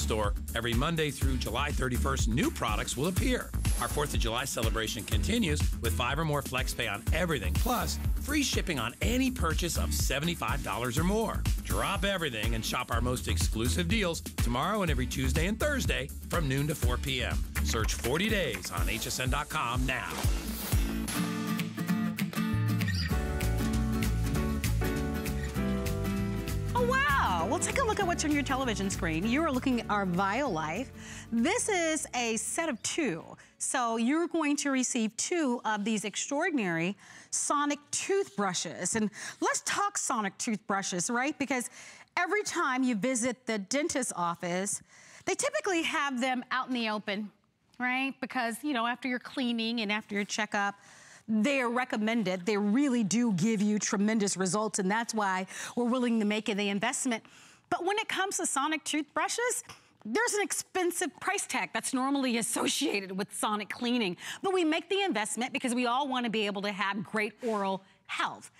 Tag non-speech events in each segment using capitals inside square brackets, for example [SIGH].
store. Every Monday through July 31st, new products will appear. Our 4th of July celebration continues with five or more FlexPay on everything, plus free shipping on any purchase of $75 or more. Drop everything and shop our most exclusive deals tomorrow and every Tuesday and Thursday from noon to 4 p.m. Search 40 days on hsn.com now. Wow. Well, take a look at what's on your television screen. You are looking at our VioLife. This is a set of two. So you're going to receive two of these extraordinary sonic toothbrushes. And let's talk sonic toothbrushes, right? Because every time you visit the dentist's office, they typically have them out in the open, right? Because, you know, after your cleaning and after your checkup, they are recommended. They really do give you tremendous results, and that's why we're willing to make the investment. But when it comes to sonic toothbrushes, there's an expensive price tag that's normally associated with sonic cleaning. But we make the investment because we all want to be able to have great oral health.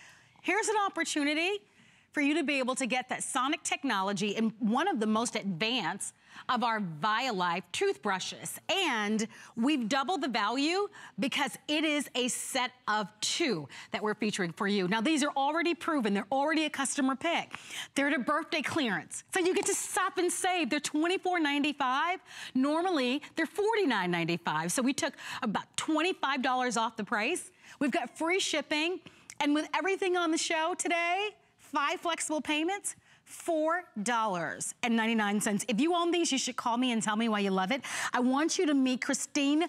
Here's an opportunity for you to be able to get that sonic technology in one of the most advanced of our VioLife toothbrushes. And we've doubled the value because it is a set of two that we're featuring for you. Now, these are already proven. They're already a customer pick. They're at a birthday clearance. So you get to stop and save. They're $24.95. Normally, they're $49.95. So we took about $25 off the price. We've got free shipping. And with everything on the show today, five flexible payments, $4.99. If you own these, you should call me and tell me why you love it. I want you to meet Christine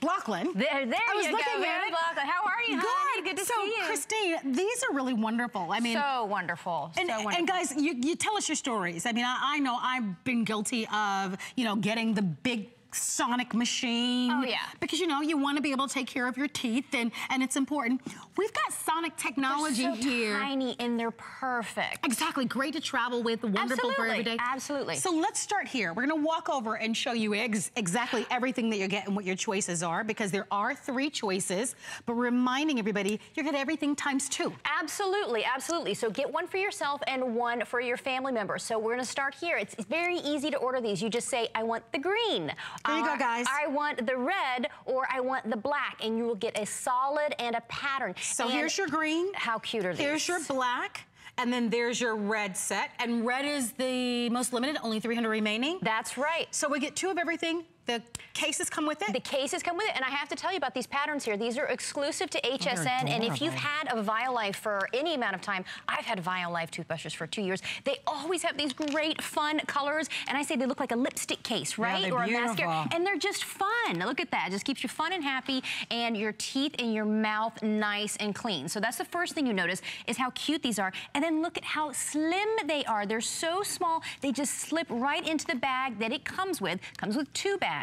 Blokland. There, there I was you looking go, at it. Blokland. How are you, Good. honey? Good to so, see you. Christine, these are really wonderful. I mean, so wonderful. And, so wonderful. and guys, you, you tell us your stories. I mean, I, I know I've been guilty of, you know, getting the big sonic machine. Oh, yeah. Because, you know, you want to be able to take care of your teeth, and, and it's important. We've got sonic technology they're so here. tiny, and they're perfect. Exactly. Great to travel with, wonderful Absolutely. for every day. Absolutely. So let's start here. We're going to walk over and show you ex exactly everything that you're getting, what your choices are, because there are three choices, but reminding everybody, you're getting everything times two. Absolutely, absolutely. So get one for yourself and one for your family member. So we're going to start here. It's, it's very easy to order these. You just say, I want the green. There you go, uh, guys. I want the red or I want the black, and you will get a solid and a pattern. So and here's your green. How cute are these? Here's your black. And then there's your red set. And red is the most limited, only 300 remaining. That's right. So we get two of everything. The cases come with it? The cases come with it. And I have to tell you about these patterns here. These are exclusive to HSN. and if you've had a VioLife for any amount of time, I've had VioLife toothbrushes for two years. They always have these great, fun colors. And I say they look like a lipstick case, right? Yeah, or beautiful. a mascara. And they're just fun. Look at that. It just keeps you fun and happy and your teeth and your mouth nice and clean. So that's the first thing you notice is how cute these are. And then look at how slim they are. They're so small. They just slip right into the bag that it comes with. Comes with two bags.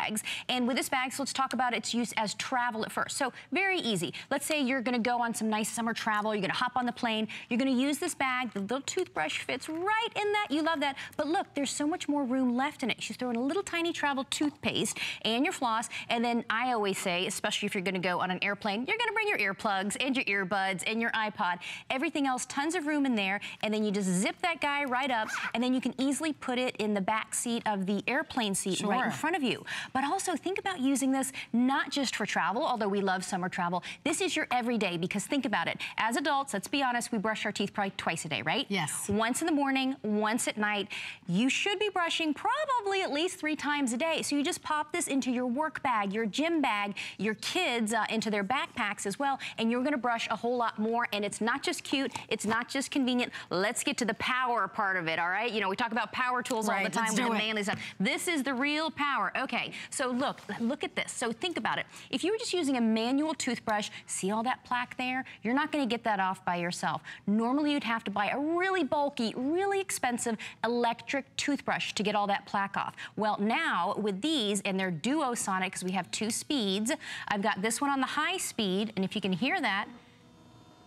And with this bag, so let's talk about its use as travel at first. So very easy. Let's say you're gonna go on some nice summer travel. You're gonna hop on the plane. You're gonna use this bag. The little toothbrush fits right in that. You love that. But look, there's so much more room left in it. She's throwing a little tiny travel toothpaste and your floss. And then I always say, especially if you're gonna go on an airplane, you're gonna bring your earplugs and your earbuds and your iPod. Everything else, tons of room in there. And then you just zip that guy right up. And then you can easily put it in the back seat of the airplane seat Sure. right in front of you. But also think about using this not just for travel, although we love summer travel. This is your everyday because think about it. As adults, let's be honest, we brush our teeth probably twice a day, right? Yes. Once in the morning, once at night. You should be brushing probably at least three times a day. So you just pop this into your work bag, your gym bag, your kids uh, into their backpacks as well, and you're gonna brush a whole lot more. And it's not just cute, it's not just convenient. Let's get to the power part of it, all right? You know, we talk about power tools all the time with the manly stuff. This is the real power. Okay, so look, look at this. So think about it. If you were just using a manual toothbrush, see all that plaque there? You're not gonna get that off by yourself. Normally you'd have to buy a really bulky, really expensive electric toothbrush to get all that plaque off. Well, now with these, and they're duo sonic because we have two speeds, I've got this one on the high speed, and if you can hear that,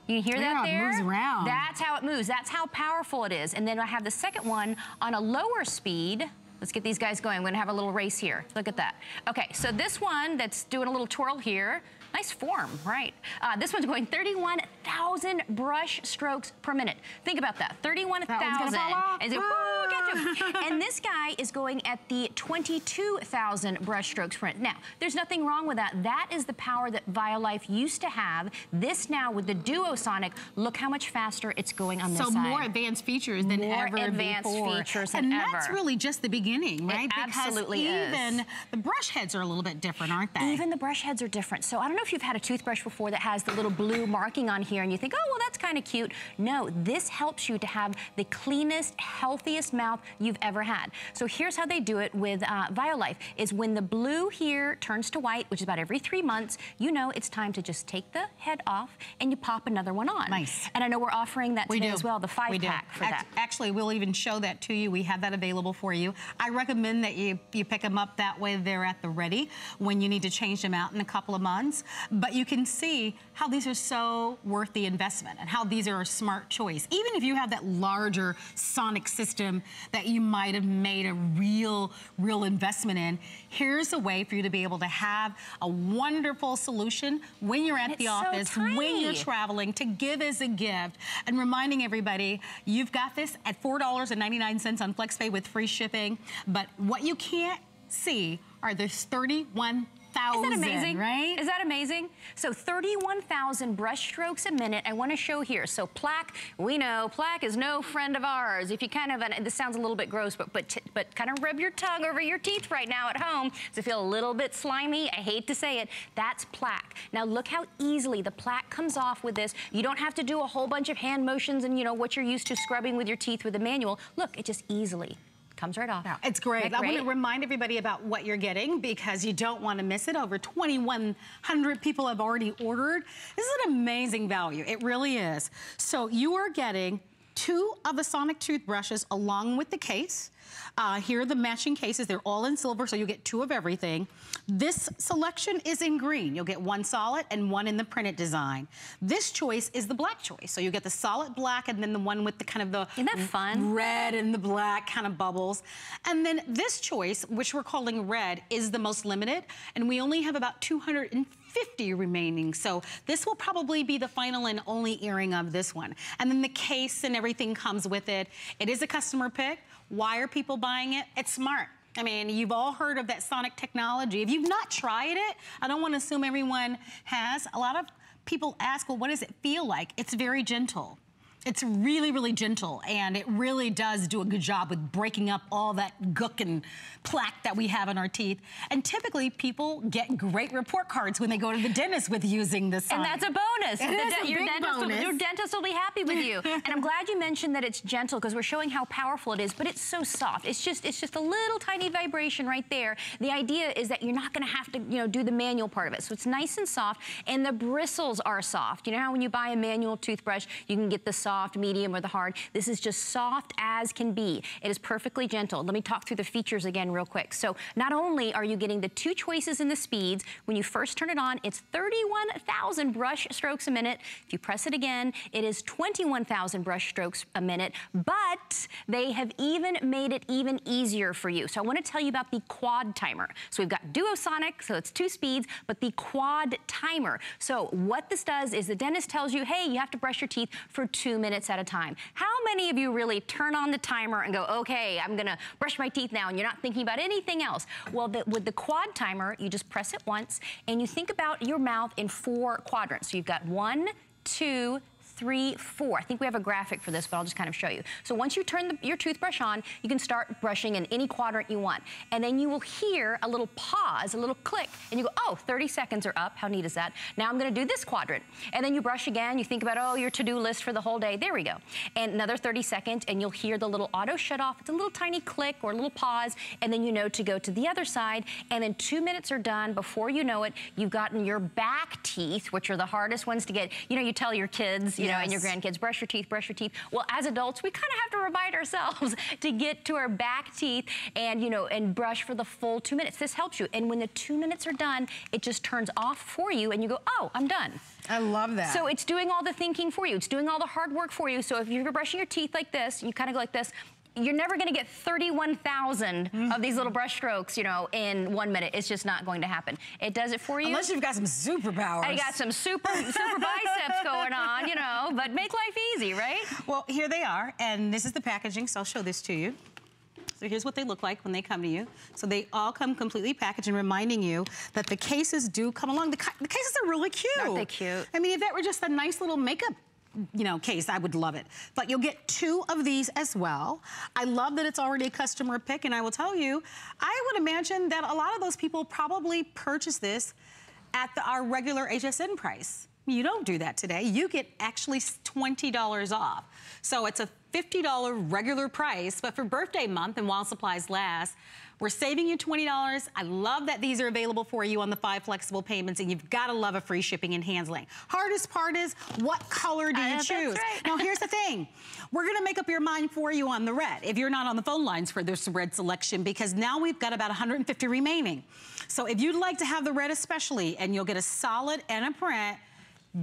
you hear Yeah, that it moves around. That's how it moves. That's how powerful it is. And then I have the second one on a lower speed. Let's get these guys going. We're gonna have a little race here. Look at that. Okay, so this one that's doing a little twirl here, Nice form, right? Uh, this one's going 31,000 brush strokes per minute. Think about that, 31,000. [LAUGHS] and this guy is going at the 22,000 brush strokes per minute. Now, there's nothing wrong with that. That is the power that Violife used to have. This now with the Duosonic, look how much faster it's going on this so side. more advanced features than more ever advanced before. features and than that's really just the beginning, right? It because absolutely is. even the brush heads are a little bit different, aren't they? Even the brush heads are different. So I don't know if you've had a toothbrush before that has the little blue marking on here and you think, oh, well, that's kind of cute. No, this helps you to have the cleanest, healthiest mouth you've ever had. So here's how they do it with uh, Violife, is when the blue here turns to white, which is about every three months, you know it's time to just take the head off and you pop another one on. Nice. And I know we're offering that We today do. as well, the five we do. pack for Act- that. Actually, we'll even show that to you. We have that available for you. I recommend that you, you pick them up that way. They're at the ready when you need to change them out in a couple of months. But you can see how these are so worth the investment and how these are a smart choice. Even if you have that larger sonic system that you might have made a real, real investment in, here's a way for you to be able to have a wonderful solution when you're at the so office, when you're traveling, to give as a gift. And reminding everybody, you've got this at $4.99 on FlexPay with free shipping. But what you can't see are there's 31,000, Is that amazing? right? Is that amazing? So 31,000 brush strokes a minute. I want to show here. So plaque, we know plaque is no friend of ours. If you kind of, and this sounds a little bit gross, but but but kind of rub your tongue over your teeth right now at home. It feel a little bit slimy? I hate to say it. That's plaque. Now look how easily the plaque comes off with this. You don't have to do a whole bunch of hand motions and you know what you're used to scrubbing with your teeth with a manual. Look, it just easily comes right off. It's great. Isn't I want to remind everybody about what you're getting because you don't want to miss it. Over 2,100 people have already ordered. This is an amazing value. It really is. So you are getting two of the Sonic toothbrushes along with the case. Uh, here are the matching cases. They're all in silver, so you get two of everything. This selection is in green. You'll get one solid and one in the printed design. This choice is the black choice. So you get the solid black and then the one with the kind of the Isn't that fun? red and the black kind of bubbles. And then this choice, which we're calling red, is the most limited. And we only have about 250 remaining. So this will probably be the final and only earring of this one. And then the case and everything comes with it. It is a customer pick. Why are people buying it? It's smart. I mean, you've all heard of that sonic technology. If you've not tried it, I don't want to assume everyone has. A lot of people ask, well, what does it feel like? It's very gentle. It's really, really gentle, and it really does do a good job with breaking up all that gook and plaque that we have in our teeth. And typically, people get great report cards when they go to the dentist with using this. And that's a bonus. De- a your, dentist Will, your dentist will be happy with you. [LAUGHS] and I'm glad you mentioned that it's gentle because we're showing how powerful it is, but it's so soft. It's just it's just a little tiny vibration right there. The idea is that you're not going to have to you know do the manual part of it. So it's nice and soft, and the bristles are soft. You know how when you buy a manual toothbrush, you can get the soft, medium, or the hard. This is just soft as can be. It is perfectly gentle. Let me talk through the features again real quick. So not only are you getting the two choices in the speeds, when you first turn it on, it's 31,000 brush strokes a minute. If you press it again, it is 21,000 brush strokes a minute, but they have even made it even easier for you. So I want to tell you about the quad timer. So we've got Duosonic, so it's two speeds, but the quad timer. So what this does is the dentist tells you, hey, you have to brush your teeth for two minutes at a time. How many of you really turn on the timer and go, okay, I'm gonna brush my teeth now, and you're not thinking about anything else? Well, the, with the quad timer, you just press it once, and you think about your mouth in four quadrants. So you've got one, two, three, four. I think we have a graphic for this, but I'll just kind of show you. So once you turn the, your toothbrush on, you can start brushing in any quadrant you want. And then you will hear a little pause, a little click, and you go, oh, 30 seconds are up. How neat is that? Now I'm gonna do this quadrant. And then you brush again, you think about, oh, your to-do list for the whole day. There we go. And another 30 seconds, and you'll hear the little auto shut off. It's a little tiny click or a little pause, and then you know to go to the other side. And then two minutes are done. Before you know it, you've gotten your back teeth, which are the hardest ones to get. You know, you tell your kids, you know, and your grandkids, brush your teeth, brush your teeth. Well, as adults, we kind of have to remind ourselves [LAUGHS] to get to our back teeth and, you know, and brush for the full two minutes. This helps you. And when the two minutes are done, it just turns off for you and you go, oh, I'm done. I love that. So it's doing all the thinking for you. It's doing all the hard work for you. So if you're brushing your teeth like this, you kind of go like this, you're never gonna get 31,000 mm. of these little brush strokes, you know, in one minute. It's just not going to happen. It does it for you. Unless you've got some superpowers. I got some super, super [LAUGHS] biceps going on, you know, but make life easy, right? Well, here they are, and this is the packaging, so I'll show this to you. So here's what they look like when they come to you. So they all come completely packaged and reminding you that the cases do come along. The, the cases are really cute. Aren't they cute? I mean, if that were just a nice little makeup you know, case, I would love it. But you'll get two of these as well. I love that it's already a customer pick, and I will tell you, I would imagine that a lot of those people probably purchase this at the, our regular HSN price. You don't do that today. You get actually $20 off. So it's a $50 regular price, but for birthday month and while supplies last, we're saving you $20. I love that these are available for you on the five flexible payments, and you've got to love a free shipping and handling. Hardest part is, what color do you uh, choose? Right. Now, here's the [LAUGHS] thing. We're going to make up your mind for you on the red, if you're not on the phone lines for this red selection, because now we've got about 150 remaining. So if you'd like to have the red especially, and you'll get a solid and a print,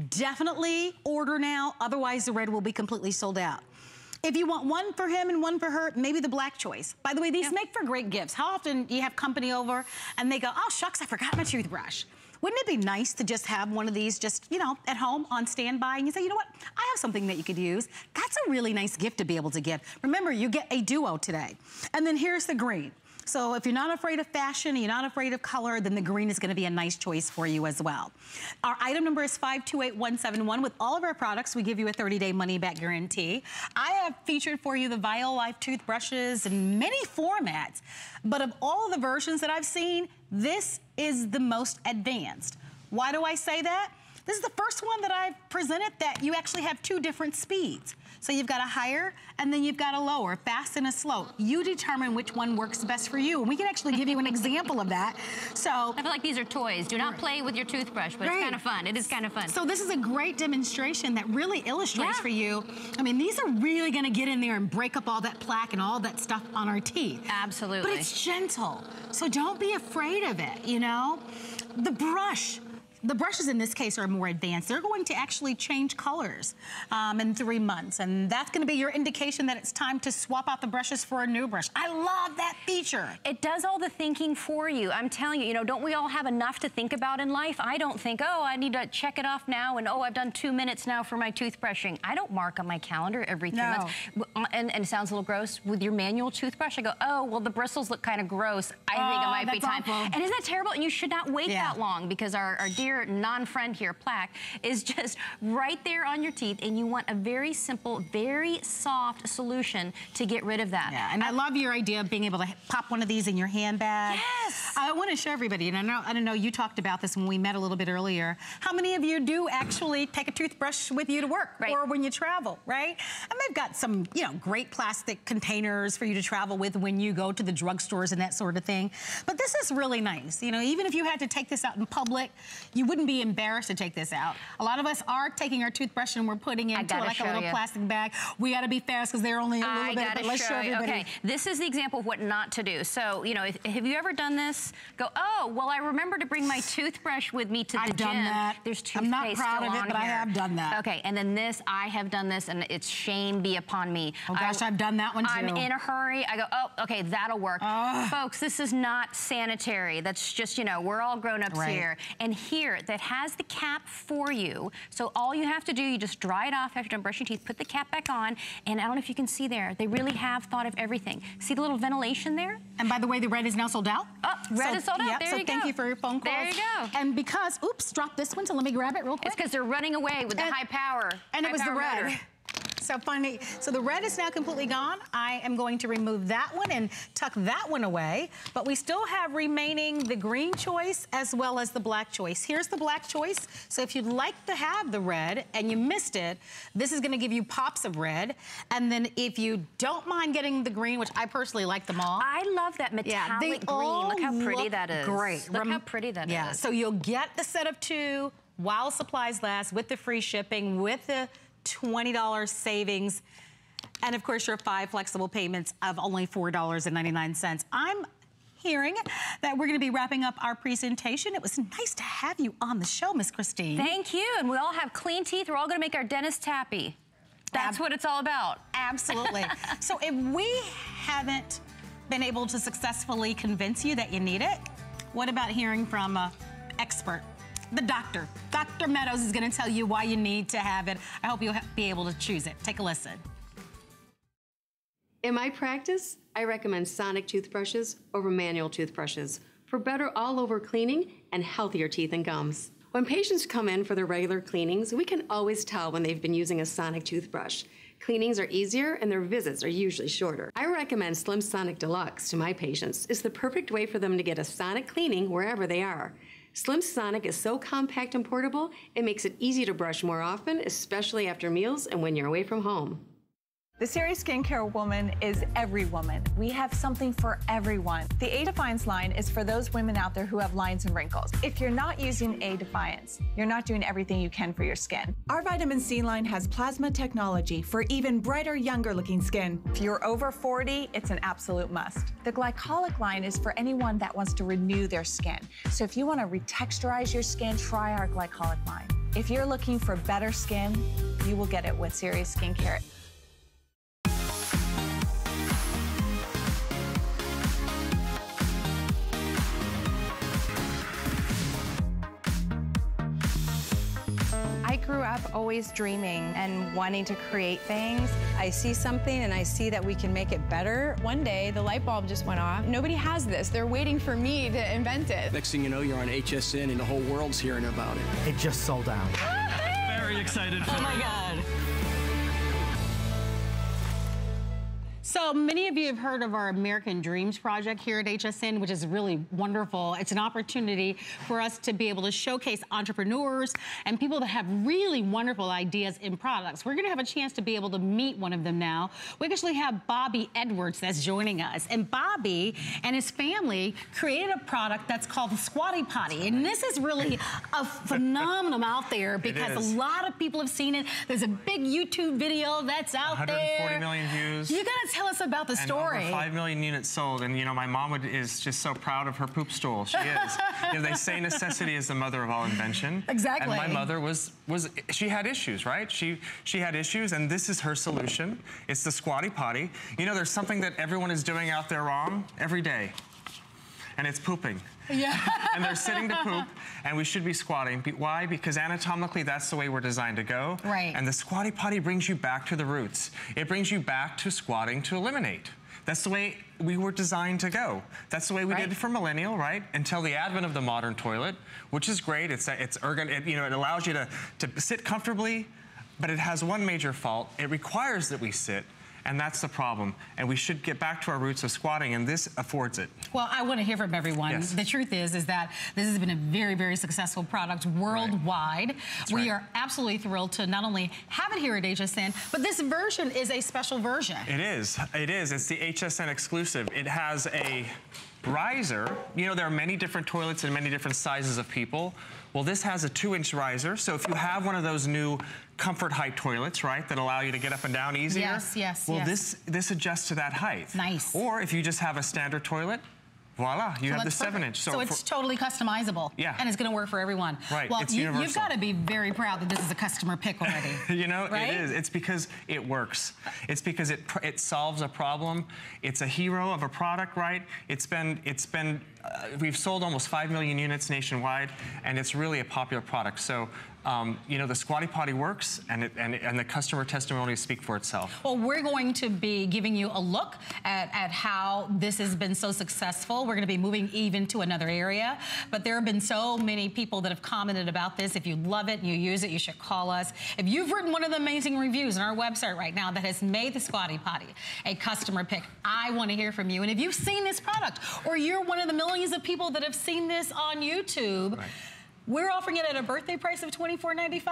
definitely order now. Otherwise, the red will be completely sold out. If you want one for him and one for her, maybe the black choice. By the way, these yeah. make for great gifts. How often do you have company over and they go, oh, shucks, I forgot my toothbrush. Wouldn't it be nice to just have one of these just, you know, at home on standby and you say, you know what, I have something that you could use. That's a really nice gift to be able to give. Remember, you get a duo today. And then here's the green. So if you're not afraid of fashion, and you're not afraid of color, then the green is gonna be a nice choice for you as well. Our item number is 528171. With all of our products, we give you a 30-day money-back guarantee. I have featured for you the Violife toothbrushes in many formats, but of all the versions that I've seen, this is the most advanced. Why do I say that? This is the first one that I've presented that you actually have two different speeds. So you've got a higher and then you've got a lower, fast and a slow. You determine which one works best for you. And we can actually give you an example of that. So I feel like these are toys. Do not play with your toothbrush, but it's kind of fun. It is kind of fun. So this is a great demonstration that really illustrates yeah. for you. I mean, these are really gonna get in there and break up all that plaque and all that stuff on our teeth. Absolutely. But it's gentle. So don't be afraid of it, you know? The brush, the brushes in this case are more advanced. They're going to actually change colors um, in three months. And that's gonna be your indication that it's time to swap out the brushes for a new brush. I love that feature. It does all the thinking for you. I'm telling you, you know, don't we all have enough to think about in life? I don't think, oh, I need to check it off now and oh, I've done two minutes now for my toothbrushing. I don't mark on my calendar every three no. months. And, and, it sounds a little gross. With your manual toothbrush, I go, oh, well, the bristles look kind of gross. I oh, think it might be time. Awful. And isn't that terrible? And you should not wait yeah. that long because our, our dear dear non-friend here, plaque, is just right there on your teeth and you want a very simple, very soft solution to get rid of that. Yeah, and I, I love your idea of being able to pop one of these in your handbag. Yes! I want to show everybody, and I know, I don't know, you talked about this when we met a little bit earlier. How many of you do actually take a toothbrush with you to work right. or when you travel, right? And they've got some, you know, great plastic containers for you to travel with when you go to the drugstores and that sort of thing. But this is really nice. You know, even if you had to take this out in public, you wouldn't be embarrassed to take this out. A lot of us are taking our toothbrush and we're putting it into like a little you. plastic bag. We got to be fast because they're only a little I bit, but let's show, show everybody. Okay, this is the example of what not to do. So, you know, if, have you ever done this? Go, oh, well, I remember to bring my [SIGHS] toothbrush with me to I've the gym. I've done that. There's toothpaste I'm not proud of it, but here. I have done that. Okay, and then this, I have done this, and it's shame be upon me. Oh gosh, I, have done that one too. I'm in a hurry. I go, oh, okay, that'll work. Uh, Folks, this is not sanitary. That's just, you know, we're all grown-ups right. here. And here, that has the cap for you. So all you have to do, you just dry it off after you're done brushing your teeth, put the cap back on, and I don't know if you can see there, they really have thought of everything. See the little ventilation there? And by the way, the red is now sold out. Oh, red so, is sold out, yep, there so you go. thank you for your phone calls. There you go. And because, oops, dropped this one, so let me grab it real quick. It's because they're running away with the and, high power. And high it was the red. Motor. So funny. So the red is now completely gone. I am going to remove that one and tuck that one away. But we still have remaining the green choice as well as the black choice. Here's the black choice. So if you'd like to have the red and you missed it, this is gonna give you pops of red. And then if you don't mind getting the green, which I personally like them all. I love that metallic yeah, green. Look how pretty look that is. Great. Look Rem how pretty that yeah, is. so you'll get the set of two while supplies last with the free shipping, with the $20 savings. And of course, your five flexible payments of only $4.99. I'm hearing that we're going to be wrapping up our presentation. It was nice to have you on the show, Miss Christine. Thank you. And we all have clean teeth. We're all going to make our dentist happy. That's Ab what it's all about. Absolutely. [LAUGHS] so if we haven't been able to successfully convince you that you need it, what about hearing from an expert? The doctor. Dr. Meadows is going to tell you why you need to have it. I hope you'll be able to choose it. Take a listen. In my practice, I recommend sonic toothbrushes over manual toothbrushes for better all over cleaning and healthier teeth and gums. When patients come in for their regular cleanings, we can always tell when they've been using a sonic toothbrush. Cleanings are easier and their visits are usually shorter. I recommend Slim Sonic Deluxe to my patients. It's the perfect way for them to get a sonic cleaning wherever they are. Slim Sonic is so compact and portable, it makes it easy to brush more often, especially after meals and when you're away from home. The Serious Skincare Woman is every woman. We have something for everyone. The A Defiance line is for those women out there who have lines and wrinkles. If you're not using A Defiance, you're not doing everything you can for your skin. Our vitamin C line has plasma technology for even brighter, younger looking skin. If you're over 40, it's an absolute must. The glycolic line is for anyone that wants to renew their skin. So if you want to retexturize your skin, try our glycolic line. If you're looking for better skin, you will get it with Serious Skincare. Grew up always dreaming and wanting to create things. I see something and I see that we can make it better. One day, the light bulb just went off. Nobody has this. They're waiting for me to invent it. Next thing you know, you're on HSN and the whole world's hearing about it. It just sold out. Very excited Oh my God. So many of you have heard of our American Dreams Project here at HSN, which is really wonderful. It's an opportunity for us to be able to showcase entrepreneurs and people that have really wonderful ideas in products. We're gonna have a chance to be able to meet one of them now. We actually have Bobby Edwards that's joining us. And Bobby and his family created a product that's called the Squatty Potty. And this is really a phenomenon out there because a lot of people have seen it. There's a big YouTube video that's out 140 there. 140 million views. You gotta tell us about the and story. Over five million units sold, and you know my mom would, is just so proud of her poop stool. She is. [LAUGHS] you know, they say necessity is the mother of all invention. Exactly. And my mother was was she had issues, right? She she had issues, and this is her solution. It's the squatty potty. You know, there's something that everyone is doing out there wrong every day, and it's pooping. Yeah. [LAUGHS] and they're sitting to poop, and we should be squatting. Why? Because anatomically, that's the way we're designed to go. Right. And the squatty potty brings you back to the roots. It brings you back to squatting to eliminate. That's the way we were designed to go. That's the way we right. did it for millennial, right? Until the advent of the modern toilet, which is great. It's it's ergon, it, you know, it allows you to to sit comfortably, but it has one major fault. It requires that we sit and that's the problem. And we should get back to our roots of squatting, and this affords it. Well, I want to hear from everyone. Yes. The truth is, is that this has been a very, very successful product worldwide. Right. We right. are absolutely thrilled to not only have it here at HSN, but this version is a special version. It is. It is. It's the HSN exclusive. It has a riser. You know, there are many different toilets and many different sizes of people. Well, this has a two inch riser. So if you have one of those new comfort height toilets, right, that allow you to get up and down easier. Yes, yes, Well, yes. this, this adjusts to that height. Nice. Or if you just have a standard toilet, voila, you so have the perfect. seven inch. So, so it's totally customizable. Yeah. And it's going to work for everyone. Right, Well, it's you, universal. you've got to be very proud that this is a customer pick already. [LAUGHS] you know, right? it is. It's because it works. It's because it it solves a problem. It's a hero of a product, right? It's been it's been uh, we've sold almost five million units nationwide, and it's really a popular product. So. Um, you know, the Squatty Potty works, and, it, and, and the customer testimonies speak for itself. Well, we're going to be giving you a look at, at how this has been so successful. We're going to be moving even to another area, but there have been so many people that have commented about this. If you love it and you use it, you should call us. If you've written one of the amazing reviews on our website right now that has made the Squatty Potty a customer pick, I want to hear from you. And if you've seen this product, or you're one of the millions of people that have seen this on YouTube, Right. We're offering it at a birthday price of $24.95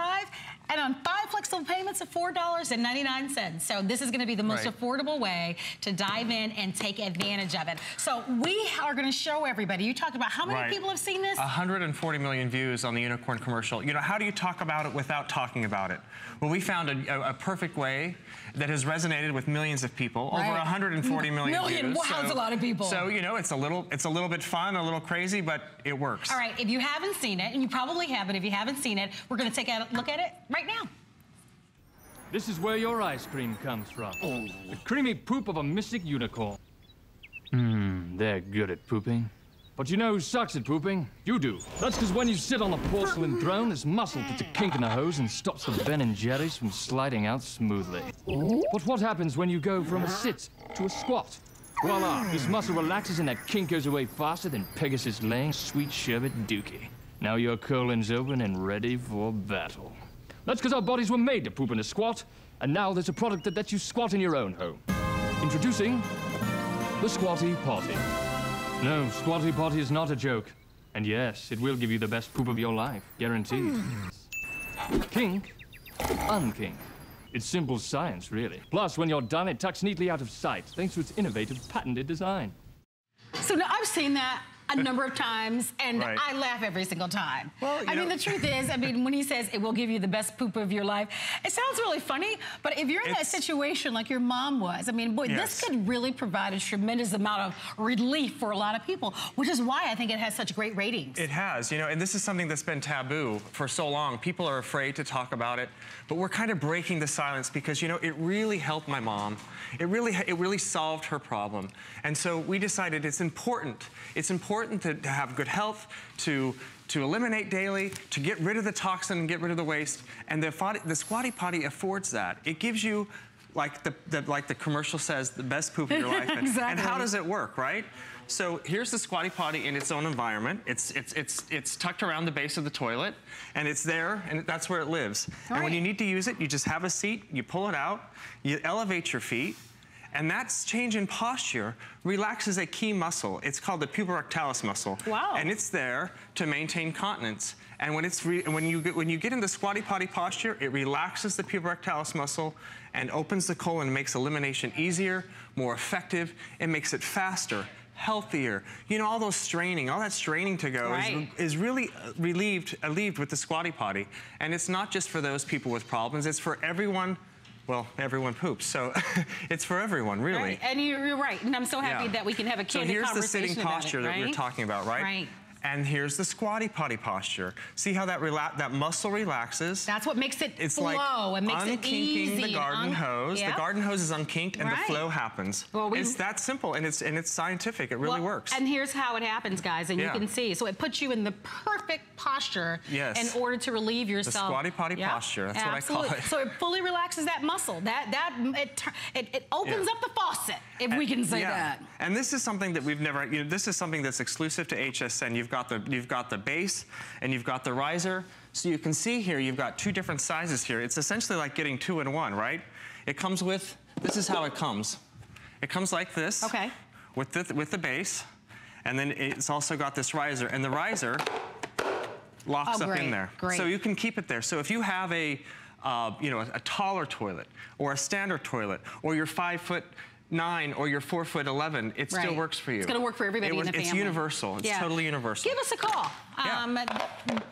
and on five flexible payments of $4.99. So this is going to be the most Right. affordable way to dive in and take advantage of it. So we are going to show everybody. You talked about how many Right. people have seen this? 140 million views on the Unicorn commercial. You know, how do you talk about it without talking about it? Well, we found a, a, a perfect way that has resonated with millions of people. Right. Over 140 million Million, views. wow, that's a lot of people. So, you know, it's a little it's a little bit fun, a little crazy, but it works. All right, if you haven't seen it, and you probably haven't, if you haven't seen it, we're going to take a look at it right now. This is where your ice cream comes from. Oh. The creamy poop of a mystic unicorn. Mmm, they're good at pooping. But you know who sucks at pooping? You do. That's because when you sit on a porcelain throne, this muscle puts a kink in the hose and stops the Ben and Jerry's from sliding out smoothly. But what happens when you go from a sit to a squat? Voila, this muscle relaxes and that kink goes away faster than Pegasus laying sweet sherbet dookie. Now your colon's open and ready for battle. That's because our bodies were made to poop in a squat, and now there's a product that lets you squat in your own home. Introducing the Squatty Potty. No, Squatty Potty is not a joke. And yes, it will give you the best poop of your life, guaranteed. Kink, unkink. It's simple science, really. Plus, when you're done, it tucks neatly out of sight, thanks to its innovative, patented design. So now I've seen that a number of times, and right. I laugh every single time. Well, I know. mean, the truth is, I mean, when he says it will give you the best poop of your life, it sounds really funny, but if you're in it's, that situation like your mom was, I mean, boy, yes. this could really provide a tremendous amount of relief for a lot of people, which is why I think it has such great ratings. It has, you know, and this is something that's been taboo for so long. People are afraid to talk about it, but we're kind of breaking the silence because, you know, it really helped my mom. It really, it really solved her problem. And so we decided it's important. It's important to, to have good health, to to eliminate daily, to get rid of the toxin and get rid of the waste. And the, the Squatty Potty affords that. It gives you like the, the, like the commercial says, the best poop of your life. [LAUGHS] exactly. And how does it work, right? So here's the squatty potty in its own environment. It's, it's, it's, it's tucked around the base of the toilet, and it's there, and that's where it lives. All and right. when you need to use it, you just have a seat, you pull it out, you elevate your feet, and that change in posture relaxes a key muscle. It's called the puborectalis muscle. Wow. And it's there to maintain continence. And when, it's when, you get, when you get in the squatty potty posture, it relaxes the puborectalis muscle and opens the colon and makes elimination easier, more effective. It makes it faster, healthier. You know, all those straining, all that straining to go right. is, is, really uh, relieved, relieved with the squatty potty. And it's not just for those people with problems, it's for everyone well, everyone poops, so [LAUGHS] it's for everyone, really. Right. And you're right, and I'm so happy yeah. that we can have a candid so here's the sitting posture it, right? that we are talking about, right? Right. And here's the squatty potty posture. See how that that muscle relaxes? That's what makes it it's flow like and makes it easy. the garden hose. Yep. The garden hose is unkinked and right. the flow happens. Well, we, it's that simple and it's and it's scientific. It really well, works. And here's how it happens, guys, and yeah. you can see. So it puts you in the perfect posture yes. in order to relieve yourself. The squatty potty yep. posture. That's Absolutely. what I call it. So it fully relaxes that muscle. That that it it, it opens yeah. up the faucet, if and, we can say that. And this is something that we've never. You know, this is something that's exclusive to HSN. You've got the you've got the base and you've got the riser. So you can see here, you've got two different sizes here. It's essentially like getting two in one, right? It comes with, this is how it comes. It comes like this. Okay. With the, with the base. And then it's also got this riser. And the riser locks oh, up in there. Great. So you can keep it there. So if you have a, uh, you know, a, a taller toilet or a standard toilet or you're five foot nine or you're four foot 11, it right. still works for you. It's gonna work for everybody it, in the family. It's universal, it's yeah. totally universal. Give us a call. Yeah. Um,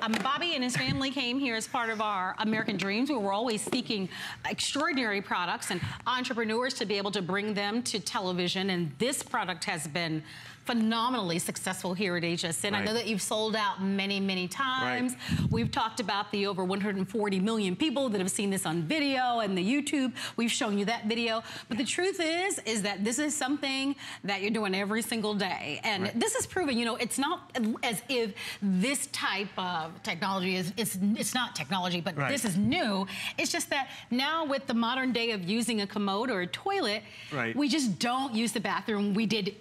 um, Bobby and his family came here as part of our American Dreams. We were always seeking extraordinary products and entrepreneurs to be able to bring them to television, and this product has been phenomenally successful here at HSN. Right. I know that you've sold out many, many times. Right. We've talked about the over 140 million people that have seen this on video and the YouTube. We've shown you that video. But the truth is, is that this is something that you're doing every single day. And right. this is proven, you know, it's not as if this type of technology is, it's, it's not technology, but this is new. It's just that now with the modern day of using a commode or a toilet, we just don't use the bathroom we did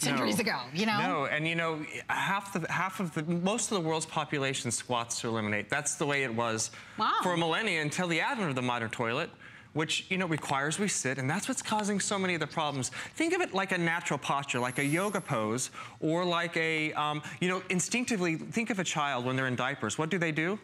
centuries no. ago, you know? No, and you know, half the half of the most of the world's population squats to eliminate. That's the way it was wow. for a millennia until the advent of the modern toilet which, you know, requires we sit, and that's what's causing so many of the problems. Think of it like a natural posture, like a yoga pose, or like a, um, you know, instinctively, think of a child when they're in diapers. What do they do?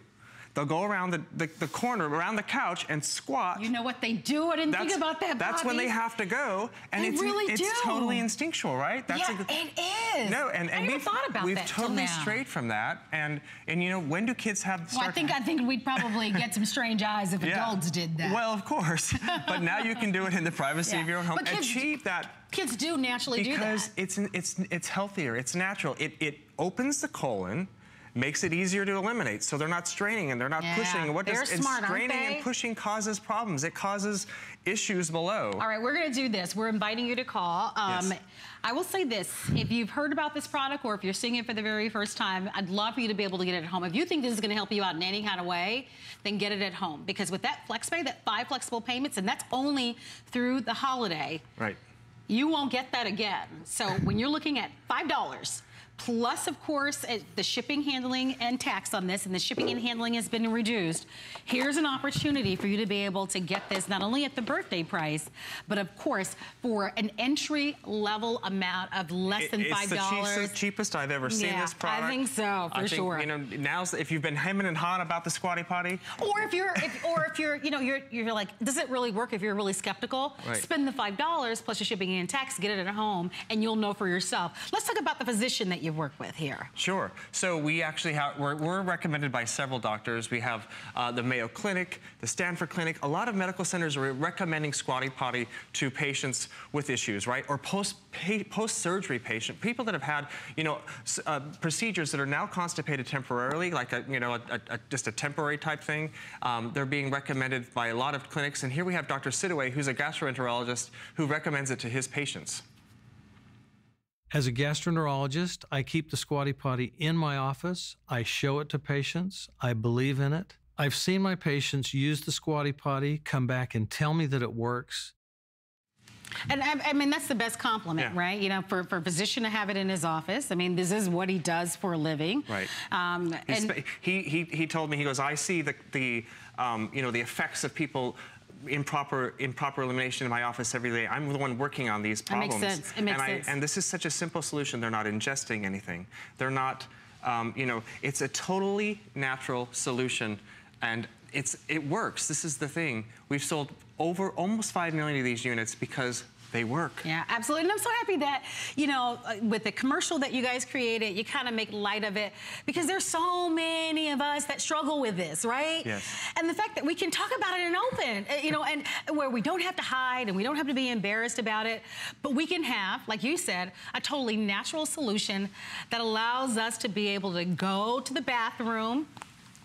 They'll go around the, the, the, corner, around the couch, and squat. You know what they do? I didn't that's, think about that, That's Bobby. when they have to go. And they it's, really it's do. totally instinctual, right? That's yeah, a, it is. No, and, and I we've, thought about we've that totally strayed from that. And, and, you know, when do kids have... Well, I think, I think we'd probably get some strange eyes if [LAUGHS] yeah. adults did that. Well, of course. [LAUGHS] but now you can do it in the privacy [LAUGHS] yeah. of your own home. But Achieve that kids do naturally because do that. Because it's, it's, it's healthier, it's natural. It, it opens the colon, makes it easier to eliminate. So they're not straining and they're not Yeah, pushing. What they're does and smart, aren't straining and pushing causes problems. It causes issues below. All right, we're going to do this. We're inviting you to call. Um, Yes. I will say this. If you've heard about this product or if you're seeing it for the very first time, I'd love for you to be able to get it at home. If you think this is going to help you out in any kind of way, then get it at home. Because with that FlexPay, that five flexible payments, and that's only through the holiday, Right. you won't get that again. So when you're looking at $5, plus, of course, the shipping, handling, and tax on this, and the shipping and handling has been reduced, here's an opportunity for you to be able to get this not only at the birthday price, but of course, for an entry level amount of less than $5. It's the cheapest, cheapest I've ever seen Yeah, this product. I think so, for I think, sure. You know, now if you've been hemming and hawing about the Squatty Potty, Or if you're, if, or if you're, you know, you're, you're like, does it really work? If you're really skeptical, Right. spend the five dollars plus your shipping and tax, get it at home, and you'll know for yourself. Let's talk about the physician that you work with here. Sure. So we actually have, we're, we're recommended by several doctors. We have uh, the Mayo Clinic, the Stanford Clinic. A lot of medical centers are recommending Squatty Potty to patients with issues, right? Or post, post-surgery patient, people that have had, you know, uh, procedures that are now constipated temporarily, like a, you know, a, a, just a temporary type thing. Um, they're being recommended by a lot of clinics. And here we have Dr. Sidaway, who's a gastroenterologist who recommends it to his patients. As a gastroenterologist, I keep the Squatty Potty in my office. I show it to patients. I believe in it. I've seen my patients use the Squatty Potty, come back and tell me that it works. And I, I mean, that's the best compliment, Yeah. right? You know, for, for a physician to have it in his office. I mean, this is what he does for a living. Right. Um, and he, he, he told me, he goes, I see the, the um, you know, the effects of people improper improper elimination in my office every day. I'm the one working on these problems. That makes sense. It makes and, sense. And this is such a simple solution. They're not ingesting anything. They're not, um, you know, it's a totally natural solution. And it's, it works. This is the thing. We've sold over almost 5 million of these units because they work. Yeah, absolutely. And I'm so happy that, you know, uh, with the commercial that you guys created, you kind of make light of it because there's so many of us that struggle with this, right? Yes. And the fact that we can talk about it in open, uh, you know, and where we don't have to hide and we don't have to be embarrassed about it, but we can have, like you said, a totally natural solution that allows us to be able to go to the bathroom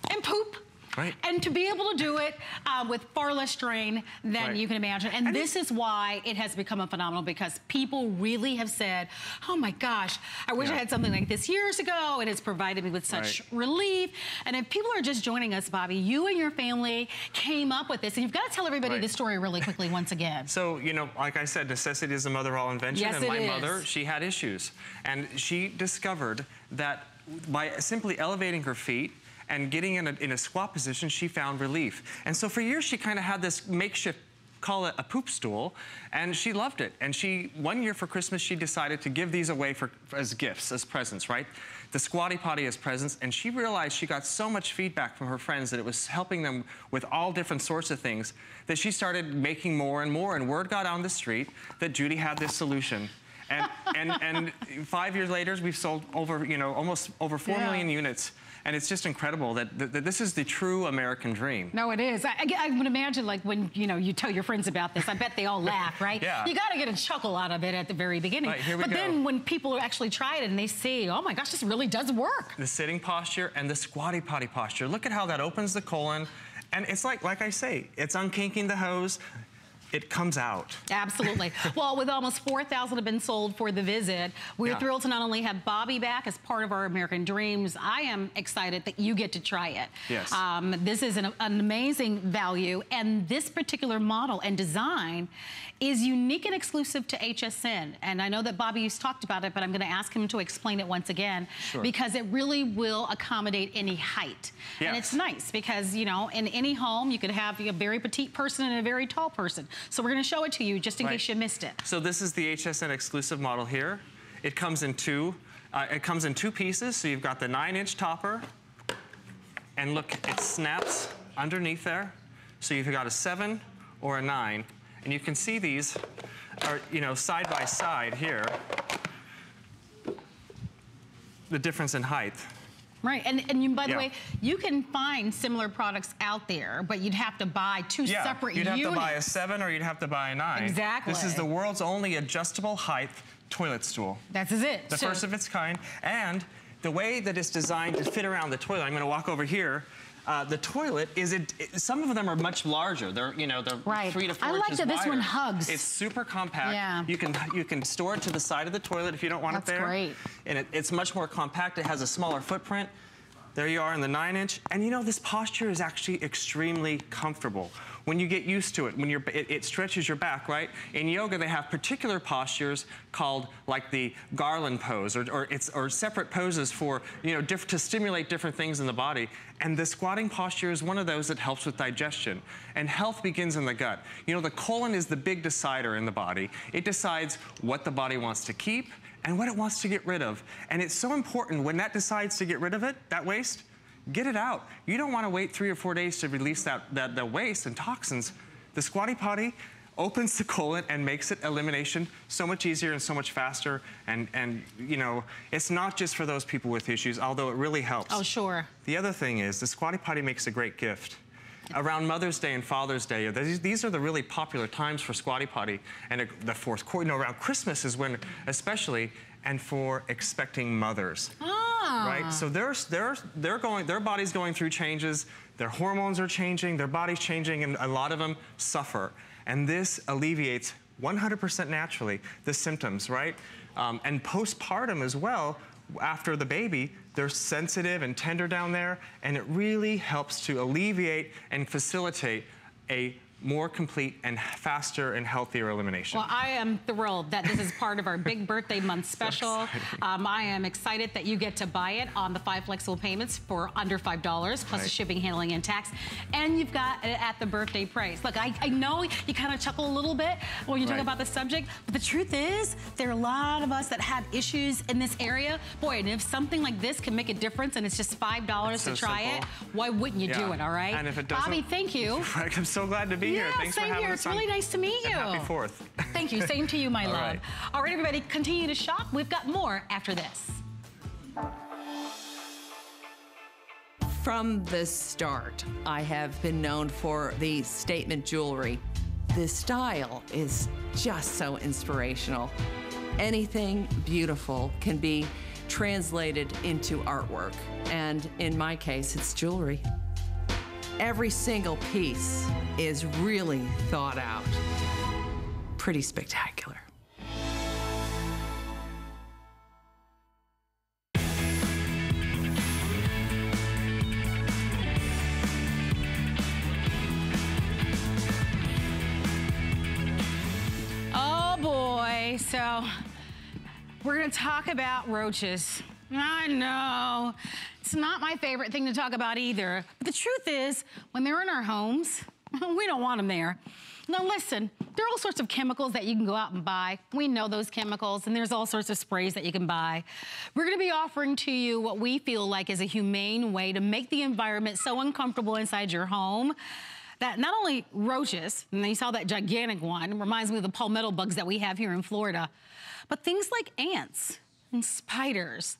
and poop. Right. And to be able to do it uh, with far less strain than Right. you can imagine. And, this is why it has become a phenomenal because people really have said, oh my gosh, I wish I had something like this years ago. and It has provided me with such Right. relief. And if people are just joining us, Bobby, you and your family came up with this. And you've got to tell everybody Right. the story really quickly once again. So, you know, like I said, necessity is the mother of all invention. Yes, and my is. mother, she had issues. And she discovered that by simply elevating her feet and getting in a, in a squat position, she found relief. And so for years, she kind of had this makeshift call it a poop stool, and she loved it. And she, one year for Christmas, she decided to give these away for, as gifts, as presents, right? The Squatty Potty as presents, and she realized she got so much feedback from her friends that it was helping them with all different sorts of things that she started making more and more, and word got on the street that Judy had this solution. And, and, and five years later, we've sold over, you know, almost over four Yeah. million units. And it's just incredible that, that, that this is the true American dream. No, it is. I, I, I would imagine, like when you know you tell your friends about this, I bet they all laugh, [LAUGHS] right? Yeah. You got to get a chuckle out of it at the very beginning. Right, here we but go. then when people actually try it and they see, oh my gosh, this really does work. the sitting posture and the squatty potty posture. Look at how that opens the colon. And it's like, like I say, it's unkinking the hose. It comes out. Absolutely. [LAUGHS] well, with almost 4,000 have been sold for the visit, we're Yeah. thrilled to not only have Bobby back as part of our American Dreams, I am excited that you get to try it. Yes. Um, this is an, an amazing value, and this particular model and design is unique and exclusive to HSN. And I know that Bobby has talked about it, but I'm going to ask him to explain it once again Sure. because it really will accommodate any height. And it's nice because, you know, in any home, you could have a very petite person and a very tall person. So we're going to show it to you just in Right. case you missed it. So this is the HSN exclusive model here. It comes in two, uh, it comes in two pieces. So you've got the nine inch topper and look, it snaps underneath there. So you've got a seven or a nine. And you can see these are, you know, side by side here. The difference in height. Right, and, and you, by the Yeah. way, you can find similar products out there, but you'd have to buy two Yeah, separate you'd have to buy a seven or you'd have to buy a nine. Exactly. This is the world's only adjustable height toilet stool. That's it. The So- first of its kind. And the way that it's designed to fit around the toilet, I'm going to walk over here. Uh, the toilet is it, it, Some of them are much larger. They're you know they're right. three to four I like that this wider. one hugs. It's super compact. Yeah. You can you can store it to the side of the toilet if you don't want That's it there. That's great. And it, it's much more compact. It has a smaller footprint. There you are in the nine inch. And you know, this posture is actually extremely comfortable. When you get used to it, when you're, it, it stretches your back, right? In yoga, they have particular postures called like the garland pose or, or, it's, or separate poses for, you know, diff, to stimulate different things in the body. And the squatting posture is one of those that helps with digestion. And health begins in the gut. You know, the colon is the big decider in the body. It decides what the body wants to keep and what it wants to get rid of. And it's so important when that decides to get rid of it, that waste, get it out. You don't want to wait three or four days to release that, that, that waste and toxins. The squatty potty opens the colon and makes it elimination so much easier and so much faster. And, and you know, it's not just for those people with issues, although it really helps. Oh, sure. The other thing is the squatty potty makes a great gift. Around Mother's Day and Father's Day, these, these are the really popular times for squatty potty. And the fourth quarter, you know, around Christmas is when, especially, and for expecting mothers. Ah. Right? So they're, they're, they're going, their body's going through changes, their hormones are changing, their body's changing, and a lot of them suffer. And this alleviates 100% naturally the symptoms, right? Um, and postpartum as well, after the baby, they're sensitive and tender down there, and it really helps to alleviate and facilitate a more complete and faster and healthier elimination. Well, I am thrilled that this is part of our big birthday month [LAUGHS] special. um, I am excited that you get to buy it on the five flexible payments for under $5 plus Right. the shipping, handling, and tax. And you've got it at the birthday price. Look, I, I know you kind of chuckle a little bit when you talk Right. about the subject, but the truth is there are a lot of us that have issues in this area. Boy, and if something like this can make a difference and it's just $5 It's to so try simple. it, why wouldn't you do it, all right? And if it doesn't- Bobby, thank you. [LAUGHS] I'm so glad to be here. Yeah, Thanks same for having here. us It's on. really nice to meet And you. happy fourth. [LAUGHS] Thank you. Same to you, my All love. right. All right, everybody, continue to shop. We've got more after this. From the start, I have been known for the statement jewelry. The style is just so inspirational. Anything beautiful can be translated into artwork, and in my case, it's jewelry. Every single piece is really thought out. Pretty spectacular. Oh boy, so we're gonna talk about roaches. I know, it's not my favorite thing to talk about either. But the truth is, when they're in our homes, [LAUGHS] we don't want them there. Now listen, there are all sorts of chemicals that you can go out and buy. We know those chemicals, and there's all sorts of sprays that you can buy. We're gonna be offering to you what we feel like is a humane way to make the environment so uncomfortable inside your home that not only roaches, and you saw that gigantic one, reminds me of the palmetto bugs that we have here in Florida, but things like ants and spiders,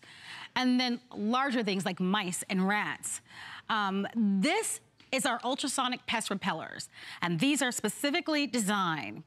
and then larger things like mice and rats. Um, this is our ultrasonic pest repellers, and these are specifically designed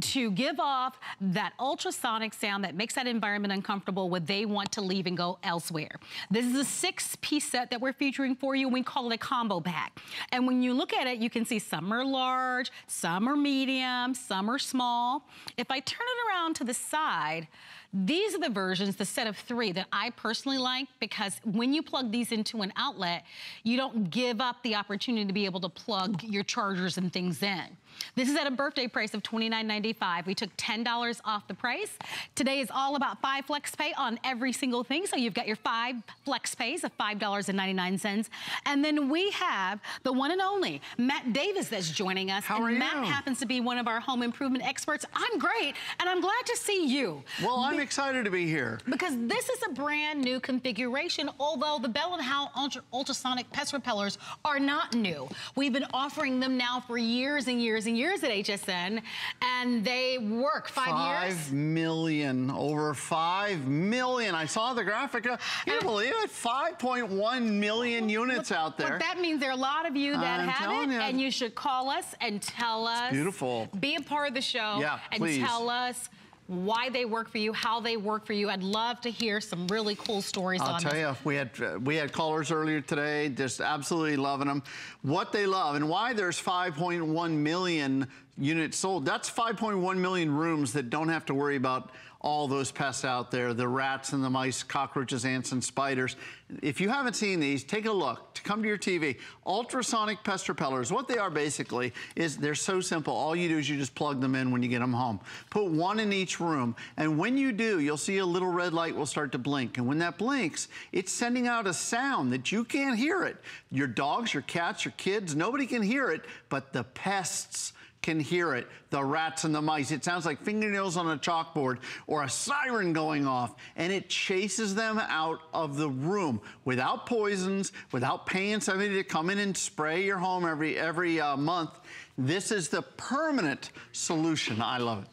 to give off that ultrasonic sound that makes that environment uncomfortable when they want to leave and go elsewhere. This is a six piece set that we're featuring for you. We call it a combo pack. And when you look at it, you can see some are large, some are medium, some are small. If I turn it around to the side, these are the versions, the set of three that I personally like because when you plug these into an outlet, you don't give up the opportunity to be able to plug your chargers and things in. This is at a birthday price of $29.95. We took $10 off the price. Today is all about five flex pay on every single thing. So you've got your five flex pays of $5.99. And then we have the one and only Matt Davis that's joining us. How and are you? Matt happens to be one of our home improvement experts. I'm great, and I'm glad to see you. Well, I'm excited to be here. Because this is a brand new configuration, although the Bell & Howell ultra, ultrasonic pest repellers are not new. We've been offering them now for years and years and years at HSN, and they work five, years. Five million, over five million. I saw the graphic. Uh, You don't believe it? 5.1 million units out there. But that means there are a lot of you that I'm have it, you. and you should call us and tell us. beautiful. Be a part of the show Yeah, and please. tell us why they work for you, how they work for you. I'd love to hear some really cool stories on that. I'll tell this. you, we had uh, we had callers earlier today, just absolutely loving them. What they love and why there's 5.1 million units sold. That's 5.1 million rooms that don't have to worry about all those pests out there, the rats and the mice, cockroaches, ants, and spiders. If you haven't seen these, take a look. To come to your TV, ultrasonic pest repellers, what they are basically is they're so simple. All you do is you just plug them in when you get them home. Put one in each room, and when you do, you'll see a little red light will start to blink. And when that blinks, it's sending out a sound that you can't hear it. Your dogs, your cats, your kids, nobody can hear it, but the pests can hear it, the rats and the mice. It sounds like fingernails on a chalkboard or a siren going off, and it chases them out of the room without poisons, without paying somebody to come in and spray your home every, every uh, month. This is the permanent solution. I love it.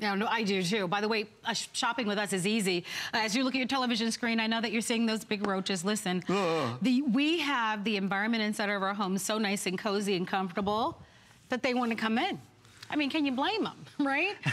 No, no, I do too. By the way, uh, shopping with us is easy. Uh, as you look at your television screen, I know that you're seeing those big roaches. Listen, the, we have the environment inside of our homes so nice and cozy and comfortable that they want to come in. I mean, can you blame them, [LAUGHS] right? [LAUGHS]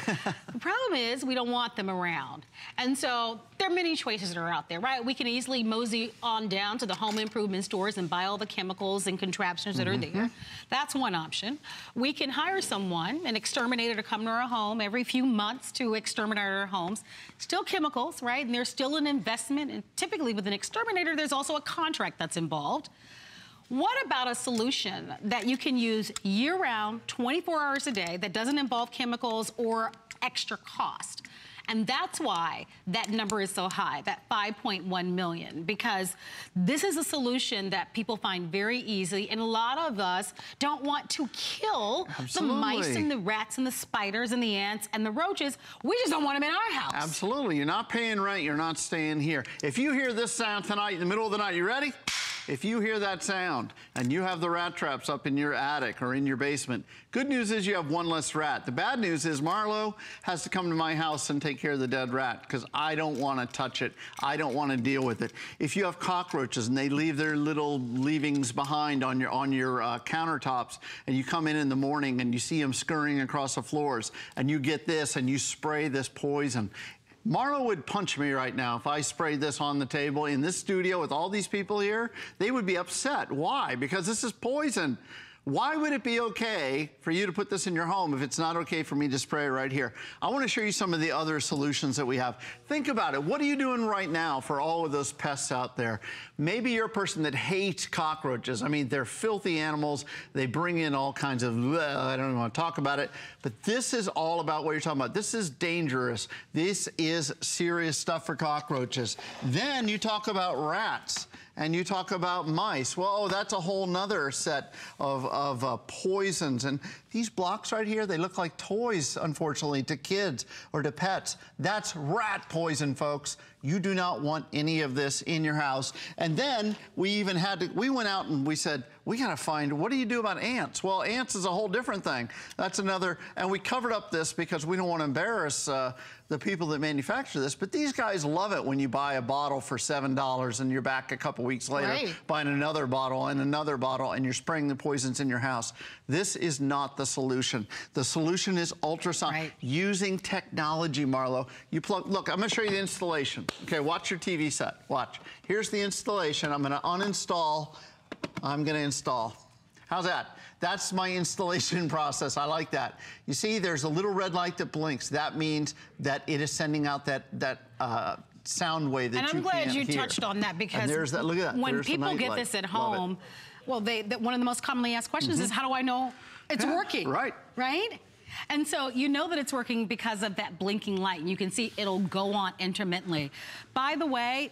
the problem is we don't want them around. And so there are many choices that are out there, right? We can easily mosey on down to the home improvement stores and buy all the chemicals and contraptions that are Mhm. there. That's one option. We can hire someone, an exterminator to come to our home every few months to exterminate our homes. Still chemicals, right? And there's still an investment. And typically with an exterminator, there's also a contract that's involved. What about a solution that you can use year round, 24 hours a day, that doesn't involve chemicals or extra cost? And that's why that number is so high, that 5.1 million, because this is a solution that people find very easy. And a lot of us don't want to kill the mice and the rats and the spiders and the ants and the roaches. We just don't want them in our house. Absolutely. You're not paying rent. You're not staying here. If you hear this sound tonight in the middle of the night, you ready? If you hear that sound and you have the rat traps up in your attic or in your basement, good news is you have one less rat. The bad news is Marlo has to come to my house and take care of the dead rat because I don't want to touch it. I don't want to deal with it. If you have cockroaches and they leave their little leavings behind on your on your uh, countertops and you come in in the morning and you see them scurrying across the floors and you get this and you spray this poison, Marlo would punch me right now if I sprayed this on the table in this studio with all these people here. They would be upset. Why? Because this is poison. Why would it be okay for you to put this in your home if it's not okay for me to spray it right here? I want to show you some of the other solutions that we have. Think about it. What are you doing right now for all of those pests out there? Maybe you're a person that hates cockroaches. I mean, they're filthy animals. They bring in all kinds of, "Ugh," I don't even want to talk about it. But this is all about what you're talking about. This is dangerous. This is serious stuff for cockroaches. Then you talk about rats and you talk about mice. Well, oh, that's a whole nother set of, of uh, poisons. And these blocks right here, they look like toys, unfortunately, to kids or to pets. That's rat poison, folks. You do not want any of this in your house. And then we even had to, we went out and we said, we got to find, what do you do about ants? Well, ants is a whole different thing. That's another, and we covered up this because we don't want to embarrass uh, the people that manufacture this, but these guys love it when you buy a bottle for $7 and you're back a couple weeks later Right. buying another bottle and another bottle and you're spraying the poisons in your house. This is not the solution. The solution is ultrasound. Using technology, Marlo. You plug, look, I'm gonna show you the installation. Okay, watch your TV set, watch. Here's the installation. I'm gonna uninstall, I'm gonna install. How's that? That's my installation [LAUGHS] process. I like that. You see, there's a little red light that blinks. That means that it is sending out that that uh, sound wave that and you I'm glad you hear. touched on that because and there's that. Look at that. when There's people get light. this at home, well, they, that one of the most commonly asked questions is Mhm. how do I know it's Yeah, working? right. Right? And so you know that it's working because of that blinking light. And you can see it'll go on intermittently. By the way,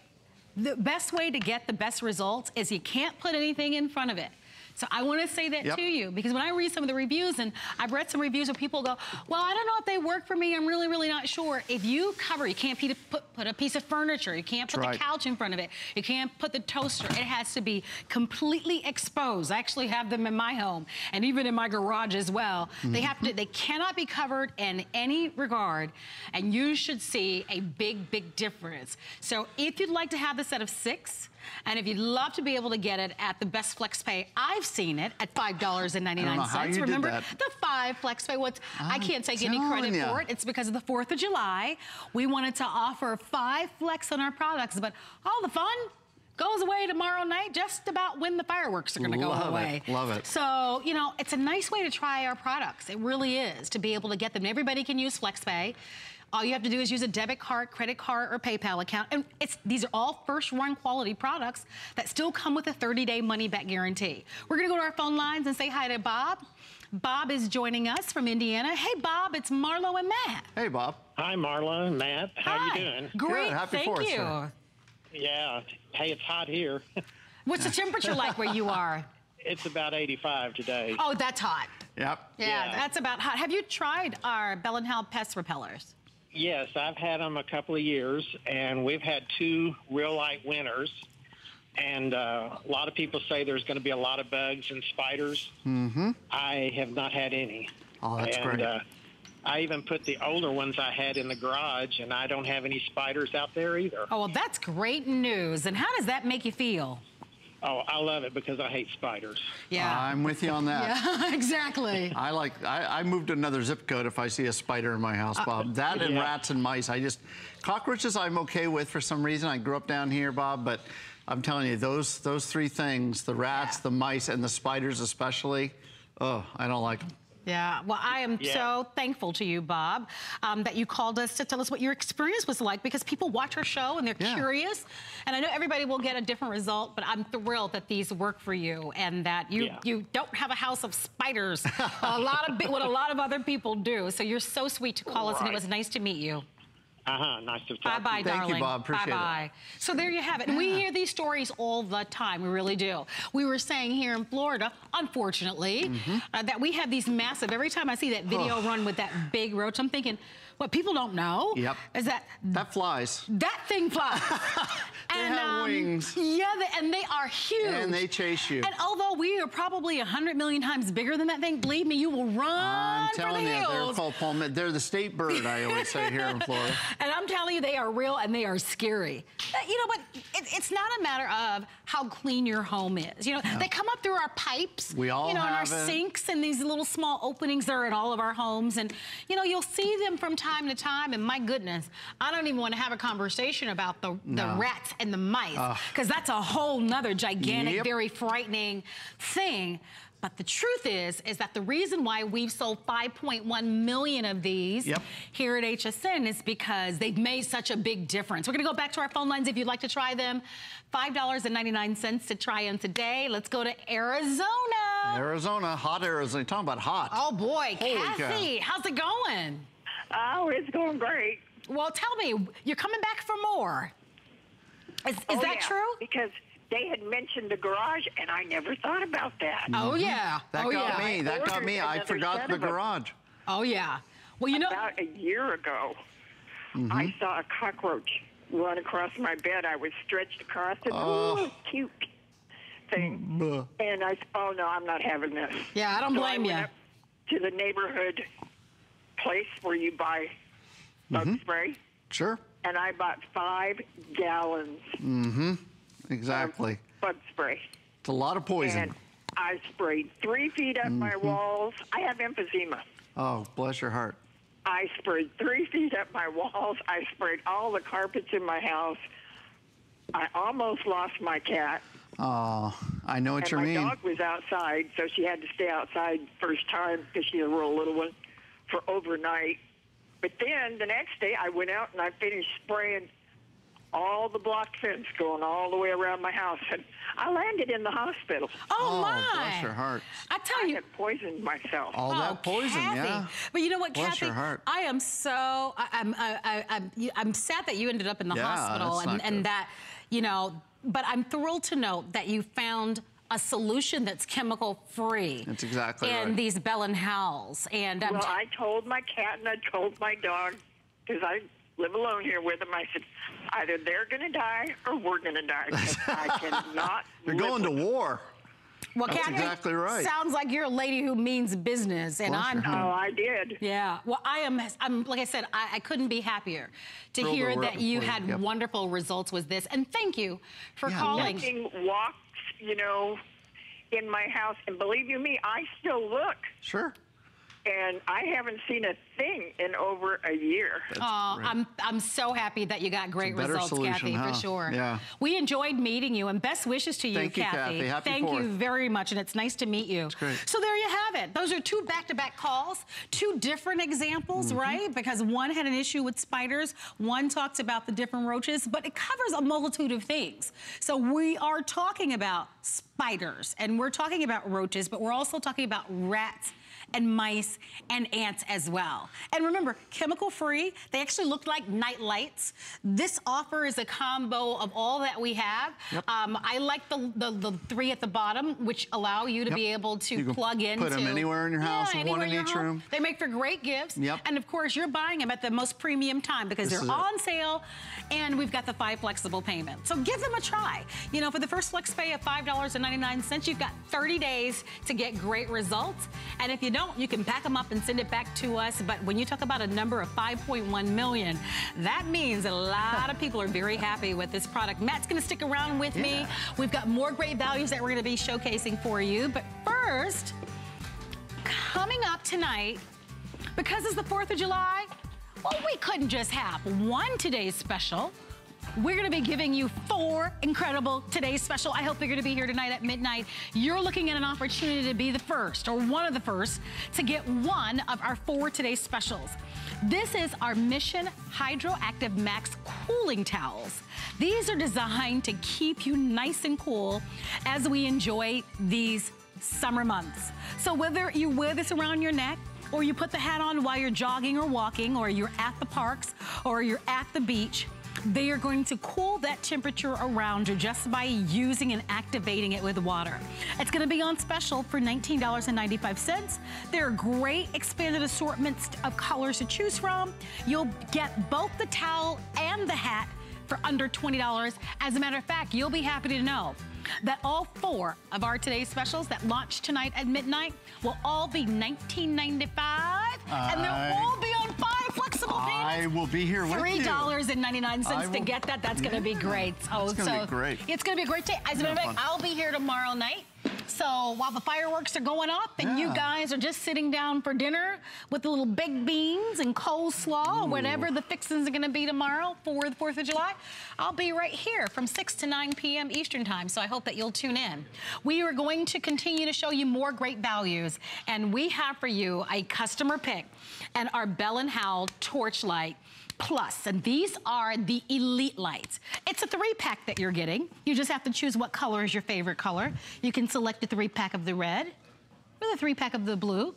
the best way to get the best results is you can't put anything in front of it. So I want to say that Yep. to you because when I read some of the reviews and I've read some reviews where people go, well, I don't know if they work for me. I'm really, really not sure. If you cover, you can't put, put, a piece of furniture. You can't put That's the right. couch in front of it. You can't put the toaster. It has to be completely exposed. I actually have them in my home and even in my garage as well. They mm-hmm. have to, they cannot be covered in any regard. And you should see a big, big difference. So if you'd like to have the set of six, And if you'd love to be able to get it at the best flex pay, I've seen it at $5.99. I don't know how you did Remember the five flex pay? What's I I'm can't take any credit ya. for it. It's because of the 4th of July. We wanted to offer five flex on our products, but all the fun goes away tomorrow night just about when the fireworks are going to go Love it. away. Love it. So, you know, it's a nice way to try our products. It really is to be able to get them. Everybody can use FlexPay. All you have to do is use a debit card, credit card, or PayPal account. And it's these are all first run quality products that still come with a 30-day money-back guarantee. We're gonna go to our phone lines and say hi to Bob. Bob is joining us from Indiana. Hey, Bob, it's Marlo and Matt. Hey, Bob. Hi, Marla and Matt. How Hi. you doing? Great, thank you. Yeah. Hey, it's hot here. [LAUGHS] What's the temperature like where you are? it's about 85 today. Oh, that's hot. Yep. Yeah, Yeah. that's about hot. Have you tried our Bell and Howell pest repellers? Yes, I've had them a couple of years, and we've had two real light winters. And uh, a lot of people say there's going to be a lot of bugs and spiders. Mm-hmm. I have not had any. Oh, that's and, great. Uh, I even put the older ones I had in the garage, and I don't have any spiders out there either. Oh, well, that's great news. And how does that make you feel? Oh, I love it because I hate spiders. Yeah. I'm with you on that. [LAUGHS] Yeah, exactly. I like, I, I moved to another zip code if I see a spider in my house, Uh, Bob. That and Yeah. rats and mice. I just, cockroaches I'm okay with for some reason. I grew up down here, Bob, but I'm telling you, those, those three things, the rats, the mice, and the spiders especially, oh, I don't like them. Yeah, well, I am Yeah. so thankful to you, Bob, um, that you called us to tell us what your experience was like because people watch our show and they're Yeah. curious. And I know everybody will get a different result, but I'm thrilled that these work for you and that you, Yeah. you don't have a house of spiders, a lot of [LAUGHS] what a lot of other people do. So you're so sweet to call us, and it was nice to meet you. Uh huh. Nice to talk. Bye to bye, you. darling. Bye bye. So there you have it. And we hear these stories all the time. We really do. We were saying here in Florida, unfortunately, Mm-hmm. uh, that we have these massive. Every time I see that video run with that big roach, I'm thinking, what people don't know Yep. is that That flies. that thing flies. [LAUGHS] [LAUGHS] They and, have um, wings. Yeah, they, and they are huge. And they chase you. And although we are probably a hundred million times bigger than that thing, believe me, you will run I'm telling the you, they're called palmetto. They're the state bird, I always say here in [LAUGHS] Florida. And I'm telling you, they are real and they are scary. You know, but it, it's not a matter of how clean your home is. You know, they come up through our pipes. We all you know, in our it. sinks and these little small openings that are in all of our homes. And you know, you'll see them from time to time. And my goodness, I don't even want to have a conversation about the, the rats and the mice because that's a whole nother gigantic, Yep. very frightening thing. But the truth is, is that the reason why we've sold 5.1 million of these Yep. here at HSN is because they've made such a big difference. We're gonna go back to our phone lines if you'd like to try them. $5.99 to try them today. Let's go to Arizona. Arizona, hot Arizona. Talking about hot. Oh boy, Holy cow. How's it going? Oh, it's going great. Well, tell me, you're coming back for more. Is, is Oh, that yeah, true? Because they had mentioned the garage, and I never thought about that. Oh yeah. That oh, got yeah. me. That got me. I forgot the garage. Oh yeah. Well, you know, about a year ago, Mm-hmm. I saw a cockroach run across my bed. I was stretched across it. Oh. Ooh, cute thing. Buh. And I, oh no, I'm not having this. Yeah, I don't So blame went ya. To the neighborhood place where you buy bug Mhm. spray, Sure. and I bought five gallons Mm-hmm. Exactly. bug spray. It's a lot of poison. And I sprayed three feet up my Mhm. walls. I have emphysema. Oh, bless your heart. I sprayed three [LAUGHS] feet up my walls. I sprayed all the carpets in my house. I almost lost my cat. Oh, I know what and you my mean. My dog was outside, so she had to stay outside first time because she's a real little one for overnight. But then the next day, I went out and I finished spraying all the block fence going all the way around my house, and I landed in the hospital. Oh, oh my. bless your heart. I tell you, had poisoned myself. All Oh, that poison, Kathy. yeah. But you know what, Bless Kathy? your heart. I am so I, I'm I, I, I'm I'm sad that you ended up in the Yeah, hospital that's and, not and that you know. But I'm thrilled to note that you found a solution that's chemical free. That's exactly in right. these Bell and Howells. And um, Well, I told my cat and I told my dog because I live alone here with them. I said, either they're going to die or we're going to die. I [LAUGHS] cannot. You're going to with war. Well, That's Kathy, exactly right. Sounds like you're a lady who means business, and I'm. Oh, I did. Yeah. Well, I am. I'm like I said, I, I couldn't be happier to Thrilled hear that you with you. had Yep. wonderful results with this, and thank you for Yeah, calling. Taking walks, you know, in my house, and believe you me, I still look, Sure. And I haven't seen a thing in over a year. Oh, I'm I'm so happy that you got great It's a better results, solution, Kathy, huh? for sure. Yeah. We enjoyed meeting you, and best wishes to you, Thank you, Kathy. Happy Thank you very much, and it's nice to meet you. great. So there you have it. Those are two back-to-back calls, two different examples, Mm-hmm. right? Because one had an issue with spiders, one talked about the different roaches, but it covers a multitude of things. So we are talking about spiders, and we're talking about roaches, but we're also talking about rats and mice and ants as well. And remember, chemical free, they actually look like night lights. This offer is a combo of all that we have. Yep. Um, I like the, the, the three at the bottom, which allow you to Yep. be able to plug into. put 'em anywhere in your house Yeah, one in your each home. room. They make for great gifts. Yep. And of course, you're buying them at the most premium time because This they're is it. on sale and we've got the five flexible payments. So give them a try. You know, for the first flex pay of $5.99, you've got 30 days to get great results. And if you don't, you can pack them up and send it back to us. But when you talk about a number of 5.1 million, that means a lot of [LAUGHS] people are very happy with this product. Matt's gonna stick around with me. We've got more great values that we're gonna be showcasing for you. But first, coming up tonight, because it's the 4th of July, well, we couldn't just have one today's special. We're gonna be giving you four incredible today's special. I hope you're gonna be here tonight at midnight. You're looking at an opportunity to be the first or one of the first to get one of our four today's specials. This is our Mission Hydroactive Max cooling towels. These are designed to keep you nice and cool as we enjoy these summer months. So whether you wear this around your neck, or you put the hat on while you're jogging or walking, or you're at the parks, or you're at the beach, they are going to cool that temperature around you just by using and activating it with water. It's gonna be on special for $19.95. There are great expanded assortments of colors to choose from. You'll get both the towel and the hat for under $20. As a matter of fact, you'll be happy to know that all four of our today's specials that launch tonight at midnight will all be $19.95 and they'll all be on five flexible payments. I will be here with you. dollars and ninety nine to get that. That's gonna be great. Oh, It's gonna so be great. It's gonna be a great day. As a matter of fact. I'll be here tomorrow night. So while the fireworks are going up and you guys are just sitting down for dinner with the little baked beans and coleslaw or whatever the fixings are gonna be tomorrow for the 4th of July, I'll be right here from 6 to 9 p.m. Eastern time. So I hope that you'll tune in. We are going to continue to show you more great values and we have for you a customer pick and our Bell and Howell Torchlight Plus, and these are the Elite Lights. It's a three pack that you're getting. You just have to choose what color is your favorite color. You can select the three pack of the red, or the three pack of the blue,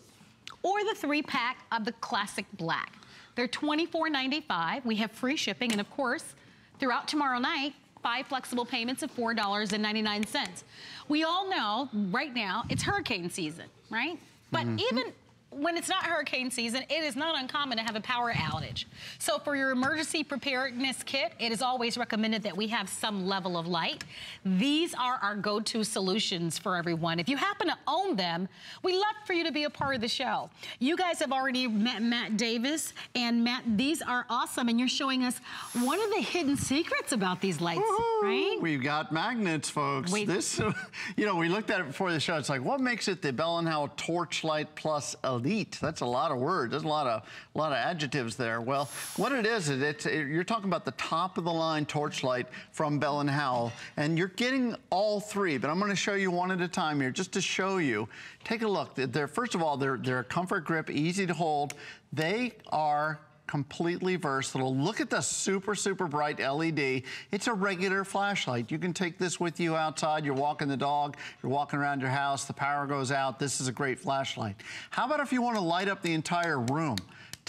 or the three pack of the classic black. They're $24.95. We have free shipping, and of course, throughout tomorrow night, five flexible payments of $4.99. We all know right now it's hurricane season, right? But mm-hmm. even when it's not hurricane season, it is not uncommon to have a power outage. So for your emergency preparedness kit, it is always recommended that we have some level of light. These are our go-to solutions for everyone. If you happen to own them, we love for you to be a part of the show. You guys have already met Matt Davis, and Matt, these are awesome, and you're showing us one of the hidden secrets about these lights, right? We've got magnets, folks. Wait. This, [LAUGHS] you know, we looked at it before the show. It's like, what makes it the Bell and Howell Torchlight Plus Elite? That's a lot of words. There's a lot of, a lot of adjectives there. Well, what it is, is it's, you're talking about the top of the line Torchlight from Bell and Howell, and you're getting all three. But I'm going to show you one at a time here, just to show you. Take a look. They're first of all, they're they're a comfort grip, easy to hold. They are completely versatile. Look at the super, super bright LED. It's a regular flashlight. You can take this with you outside. You're walking the dog, you're walking around your house, the power goes out. This is a great flashlight. How about if you want to light up the entire room?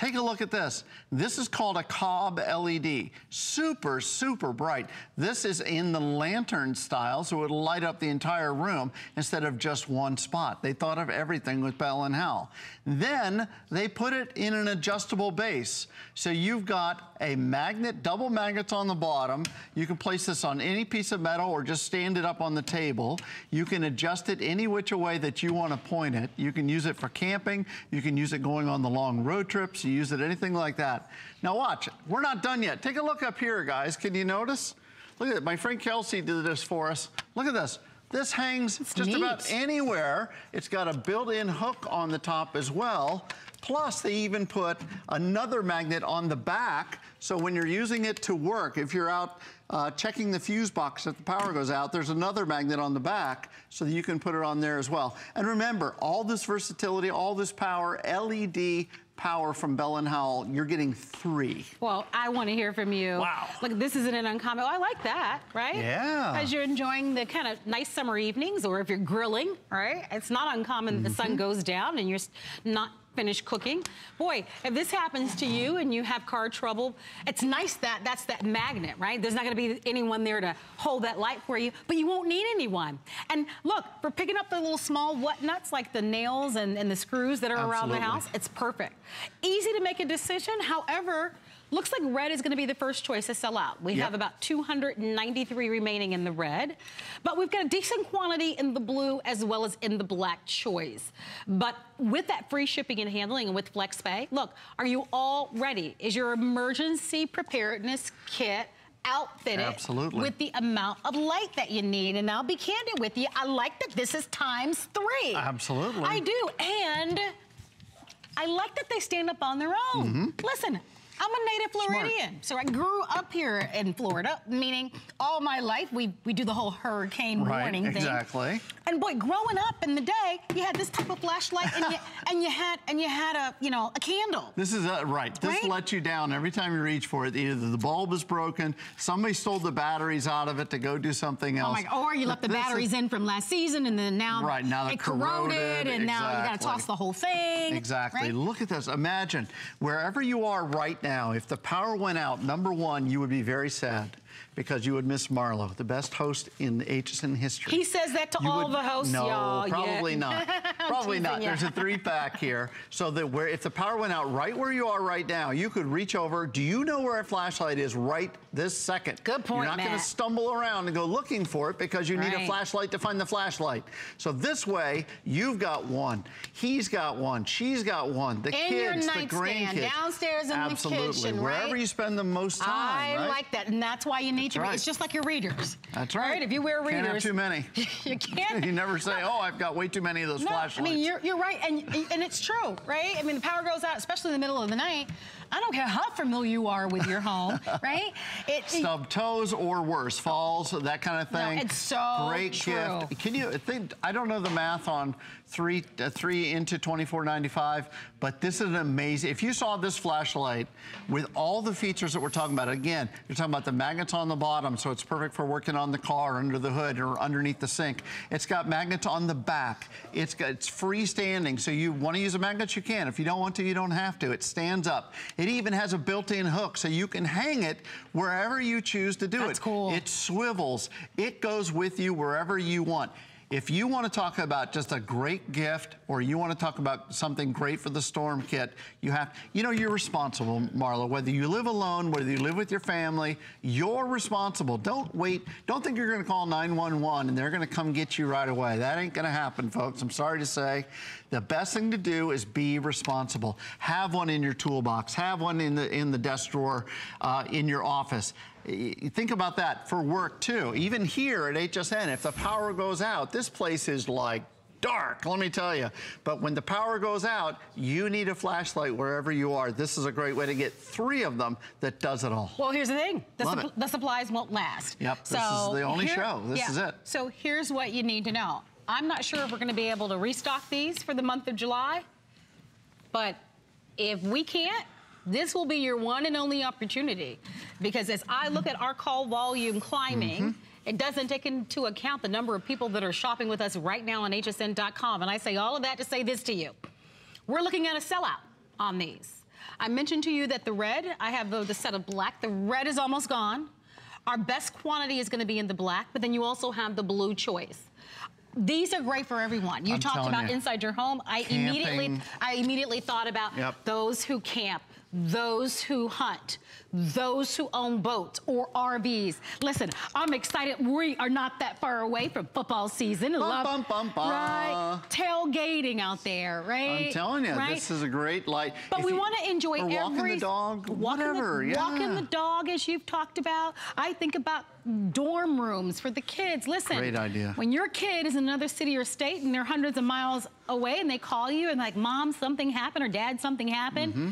Take a look at this. This is called a COB LED. Super, super bright. This is in the lantern style, so it'll light up the entire room instead of just one spot. They thought of everything with Bell and Howell. Then they put it in an adjustable base. So you've got a magnet, double magnets on the bottom. You can place this on any piece of metal or just stand it up on the table. You can adjust it any which way that you want to point it. You can use it for camping. You can use it going on the long road trips. You use it anything like that. Now watch, we're not done yet. Take a look up here, guys. Can you notice? Look at it. My friend Kelsey did this for us. Look at this. This hangs it's just neat. about anywhere. It's got a built-in hook on the top as well. Plus, they even put another magnet on the back, so when you're using it to work, if you're out uh, checking the fuse box if the power goes out, there's another magnet on the back so that you can put it on there as well. And remember, all this versatility, all this power, LED power from Bell and Howell, you're getting three. Well, I want to hear from you. Wow. Look, this isn't an uncommon. Oh, I like that, right? Yeah. As you're enjoying the kind of nice summer evenings, or if you're grilling, right? It's not uncommon mm -hmm. the sun mm-hmm. goes down and you're not finished cooking. Boy, if this happens to you and you have car trouble, it's nice that that's that magnet, right? There's not gonna be anyone there to hold that light for you, but you won't need anyone. And look, for picking up the little small what nuts like the nails and, and the screws that are Absolutely. around the house, it's perfect. Easy to make a decision, however, Looks like red is gonna be the first choice to sell out. We yep. have about 293 remaining in the red, but we've got a decent quantity in the blue as well as in the black choice. But with that free shipping and handling and with FlexPay, look, are you all ready? Is your emergency preparedness kit outfitted Absolutely. with the amount of light that you need. And I'll be candid with you, I like that this is times three. Absolutely. I do, and I like that they stand up on their own. Mm -hmm. Listen, I'm a native Floridian. Smart. So I grew up here in Florida, meaning all my life we, we do the whole hurricane right, warning thing. exactly. And boy, growing up in the day, you had this type of flashlight and you, [LAUGHS] and you had and you had a, you know, a candle. This is a, right. This right? lets you down every time you reach for it. Either the bulb is broken, somebody stole the batteries out of it to go do something else. Oh my, or you left the batteries is, in from last season and then now right, now it corroded, corroded and exactly. now you got to toss the whole thing. Exactly. Right? Look at this. Imagine wherever you are right now, now, if the power went out, number one, you would be very sad because you would miss Marlo, the best host in the HSN history. He says that to you all would, the hosts, no, probably yeah. not. probably not. [LAUGHS] There's a three pack here. So that where if the power went out right where you are right now, you could reach over. Do you know where a flashlight is right this second? Good point, You're not going to stumble around and go looking for it because you right. need a flashlight to find the flashlight. So this way, you've got one. He's got one. She's got one. The in kids, your the grandkids. downstairs in Absolutely. the kitchen, Wherever right? you spend the most time, I right? like that, and that's why you need that's to. Right. It's just like your readers. That's right. right. If you wear readers, can't have too many. [LAUGHS] you [LAUGHS] can't. you never say, "Oh, I've got way too many of those no, flashlights." I mean, you're you're right, and and it's true, right? I mean, the power goes out, especially in the middle of the night. I don't care how familiar you are with your home, [LAUGHS] right? It, Stub toes or worse, falls, that kind of thing. No, it's so Great true. gift. Can you think, I don't know the math on three, uh, three into 24.95, but this is an amazing, if you saw this flashlight with all the features that we're talking about, again, you're talking about the magnets on the bottom, so it's perfect for working on the car, under the hood, or underneath the sink. It's got magnets on the back. It's got, it's freestanding, so you want to use a magnet, you can. If you don't want to, you don't have to. It stands up. It even has a built-in hook, so you can hang it wherever you choose to do That's it. That's cool. It swivels. It goes with you wherever you want. If you want to talk about just a great gift or you want to talk about something great for the storm kit, you have, you know, you're responsible, Marla. Whether you live alone, whether you live with your family, you're responsible. Don't wait. Don't think you're going to call 911 and they're going to come get you right away. That ain't going to happen, folks. I'm sorry to say. The best thing to do is be responsible. Have one in your toolbox. Have one in the in the desk drawer uh, in your office. Think about that for work too. Even here at HSN, if the power goes out, this place is like dark, let me tell you. But when the power goes out, you need a flashlight wherever you are. This is a great way to get three of them that does it all. Well, here's the thing. The, Love it. the supplies won't last. Yep, so this is the only here, show. This yeah. is it. So here's what you need to know. I'm not sure if we're gonna be able to restock these for the month of July, but if we can't, this will be your one and only opportunity. Because as I look at our call volume climbing, mm -hmm. It doesn't take into account the number of people that are shopping with us right now on hsn.com. And I say all of that to say this to you. We're looking at a sellout on these. I mentioned to you that the red, I have the, the set of black. The red is almost gone. Our best quantity is gonna be in the black, but then you also have the blue choice. These are great for everyone. You I'm talked about you. inside your home. I immediately I immediately thought about Yep. those who camp, those who hunt, those who own boats or RVs. Listen, I'm excited. We are not that far away from football season. Bum, Love- bum, bum, bum. Right? Tailgating out there, right? I'm telling you, right? this is a great light. But If we want to enjoy or walking the dog, walking whatever. The, yeah. Walking the dog, as you've talked about. I think about dorm rooms for the kids. Listen, Great idea. When your kid is in another city or state and they're hundreds of miles away, and they call you and like, "Mom, something happened," or "Dad, something happened," Mm-hmm.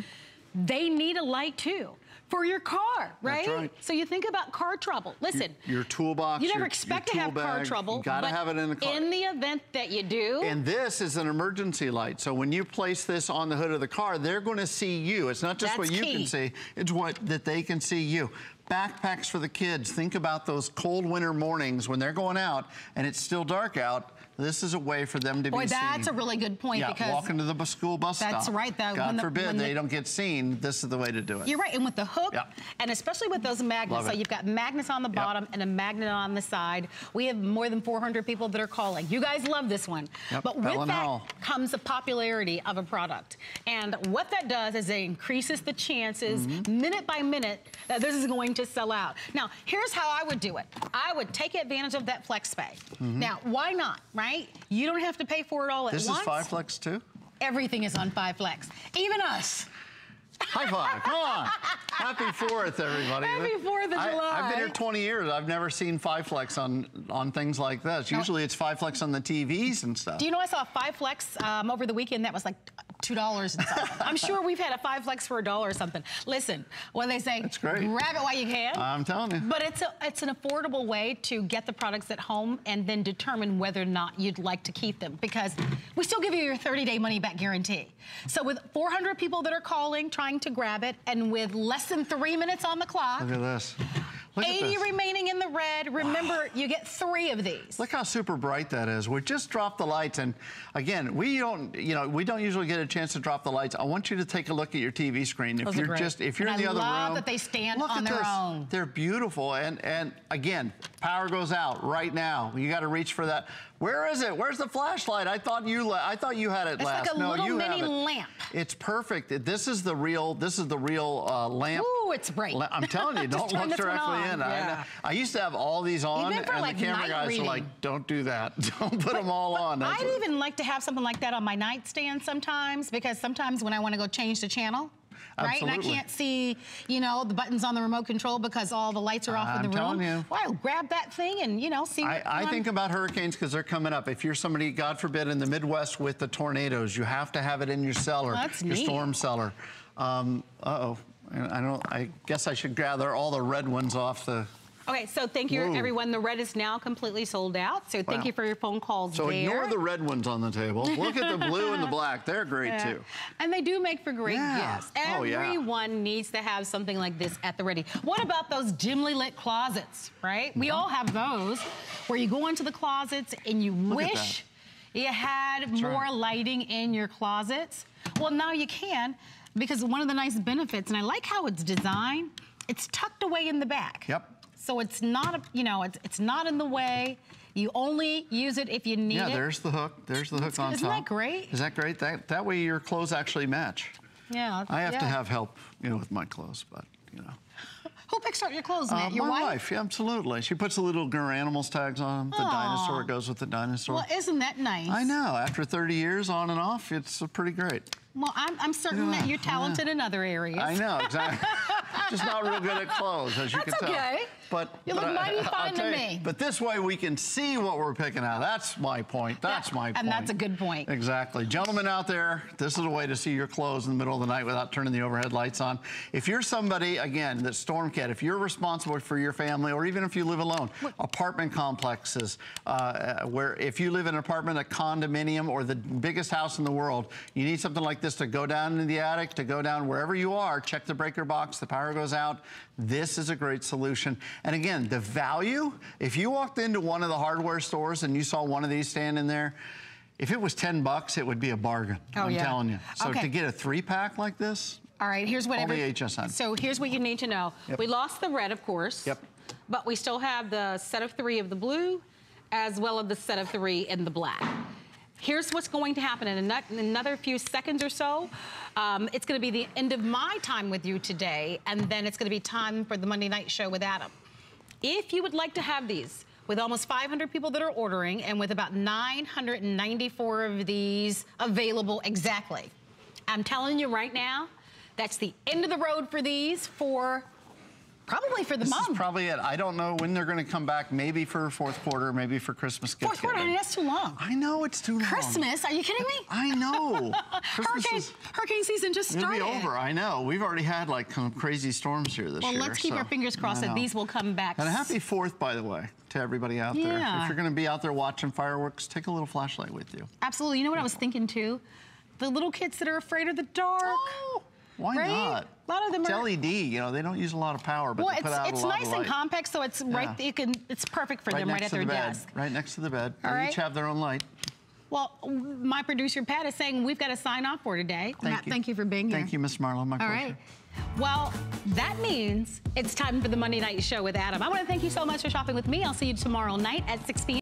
They need a light too. For your car, right? That's right. So you think about car trouble. Listen, Your toolbox. you never your- expect your to have tool car trouble. You gotta have it in the car. In the event that you do, And this is an emergency light. So when you place this on the hood of the car, they're going to see you. It's not just what you key. can see, it's what that they can see you. Backpacks for the kids. Think about those cold winter mornings when they're going out and it's still dark out. This is a way for them to boy, be seen. that's a really good point yeah, because walking to the school bus That's stop. right, though. God the- forbid when the- they don't get seen. This is the way to do it. You're right, and with the hook, Yeah. and especially with those magnets, so you've got magnets on the Yep. bottom and a magnet on the side. We have more than 400 people that are calling. You guys love this one. Yep, But with that Howell. comes the popularity of a product. And what that does is it increases the chances, Mm-hmm. minute by minute, that this is going to sell out. Now, here's how I would do it. I would take advantage of that flex pay. Mhm. Now, why not, right? You don't have to pay for it all at This once. This is Five Flex too? Everything is on Five Flex. Even us. High five, come on. Happy 4th, everybody. Happy 4th of I, July. I've been here 20 years. I've never seen Five Flex on, on things like this. Usually it's Five Flex on the TVs and stuff. Do you know I saw five flex um, over the weekend that was like two dollars and something. [LAUGHS] I'm sure we've had a five flex for a dollar or something. Listen, when they say great. grab it while you can. I'm telling you. But it's a, it's an affordable way to get the products at home and then determine whether or not you'd like to keep them because we still give you your 30-day money-back guarantee. So with 400 people that are calling, trying to grab it, and with less than three minutes on the clock, Look at this. Look 80 remaining in the red. Remember, you get three of these. Look how super bright that is. We just dropped the lights, and again, we don't, you know, we don't usually get a chance to drop the lights. I want you to take a look at your TV screen. If Those you're just, if you're And in the I other love that they stand look on at their this. own. They're beautiful, and and again, power goes out right now. You got to reach for that. Where is it? Where's the flashlight? I thought you I thought you had it It's last. like a no, little mini lamp. It's perfect. This is the real. This is the real uh, lamp. Ooh, it's bright. I'm telling you, [LAUGHS] don't look directly in. I, Yeah. I used to have all these on, and like, the camera guys reading. were like, "Don't do that. [LAUGHS] Don't put them all on." That's I'd it. even like to have something like that on my nightstand sometimes because sometimes when I want to go change the channel, right, and I can't see, you know, the buttons on the remote control because all the lights are off in I'm the room. you. Well, grab that thing and you know see. I, I think about hurricanes because they're coming up. If you're somebody, God forbid, in the Midwest with the tornadoes, you have to have it in your cellar, That's your neat. storm cellar. Um, uh-oh. I don't. I guess I should gather all the red ones off the. Okay, so thank you everyone. The red is now completely sold out. So thank Wow. you for your phone calls So there. ignore the red ones on the table. Look at the blue and the [LAUGHS] black. They're great Yeah. too. And they do make for great Yeah. gifts. Oh, yeah. Everyone needs to have something like this at the ready. What about those dimly lit closets, right? We all have those where you go into the closets and you Look wish you had more right. lighting in your closets. Well, now you can because one of the nice benefits, and I like how it's designed, it's tucked away in the back. Yep. So it's not, a, you know, it's, it's not in the way. You only use it if you need Yeah, it. there's the hook. There's the hook on Isn't top. that great? Is that great? That that way your clothes actually match. Yeah. I have to have help, you know, with my clothes, but you know. Who picks out your clothes, Matt? Uh, your my wife? wife, yeah, absolutely. She puts the little Garanimals tags on them. The Aw. dinosaur goes with the dinosaur. Well, isn't that nice? I know. After 30 years on and off, it's uh, pretty great. Well, I'm, I'm certain that you're talented in other areas. I know, exactly. [LAUGHS] Just not real good at clothes, as you That's can tell. okay. But You look I- mighty I'll fine to you, me. But this way we can see what we're picking out. That's my point. That's my point. and that's a good point. Exactly. Gentlemen out there, this is a way to see your clothes in the middle of the night without turning the overhead lights on. If you're somebody, again, that's storm kit, if you're responsible for your family, or even if you live alone, apartment complexes, uh, where if you live in an apartment, a condominium, or the biggest house in the world, you need something like this to go down in the attic, to go down wherever you are, check the breaker box, the power goes out. This is a great solution. And again, the value, if you walked into one of the hardware stores and you saw one of these standing there, if it was 10 bucks, it would be a bargain. Oh, I'm yeah. telling you. So Okay. to get a three pack like this, All right, here's what every- HSN. So here's what you need to know. Yep. We lost the red, of course. Yep. But we still have the set of three of the blue, as well as the set of three in the black. Here's what's going to happen in, another few seconds or so. Um, it's going to be the end of my time with you today, and then it's going to be time for the Monday Night Show with Adam. If you would like to have these, with almost 500 people that are ordering, and with about 994 of these available exactly, I'm telling you right now, that's the end of the road for these for probably for the This month. is probably it. I don't know when they're going to come back. Maybe for fourth quarter, maybe for Christmas gift Fourth quarter, giving. honey, that's too long. I know it's too long. Christmas? Are you kidding me? I know. [LAUGHS] Hurricane, is- hurricane season just started. It'll be over. I know. We've already had like crazy storms here this Well, year. let's keep so- our fingers crossed I that these will come back. And a happy Fourth, by the way, to everybody out there. Yeah. If you're going to be out there watching fireworks, take a little flashlight with you. Absolutely. You know what I was thinking too? The little kids that are afraid of the dark. Oh, Why right? not? A lot of them It's are. LED. You know, they don't use a lot of power, but well, they put it's, out it's a lot nice of light. and compact, so it's right. Yeah. You can. It's perfect for right them right at their the bed. desk. Right next to the bed. All they right. each have their own light. Well, my producer Pat is saying we've got to sign off for today. Thank Matt, you. thank you for being here. Thank you, Miss Marlo. My All pleasure. right. Well, that means it's time for the Monday Night Show with Adam. I want to thank you so much for shopping with me. I'll see you tomorrow night at 6 p.m.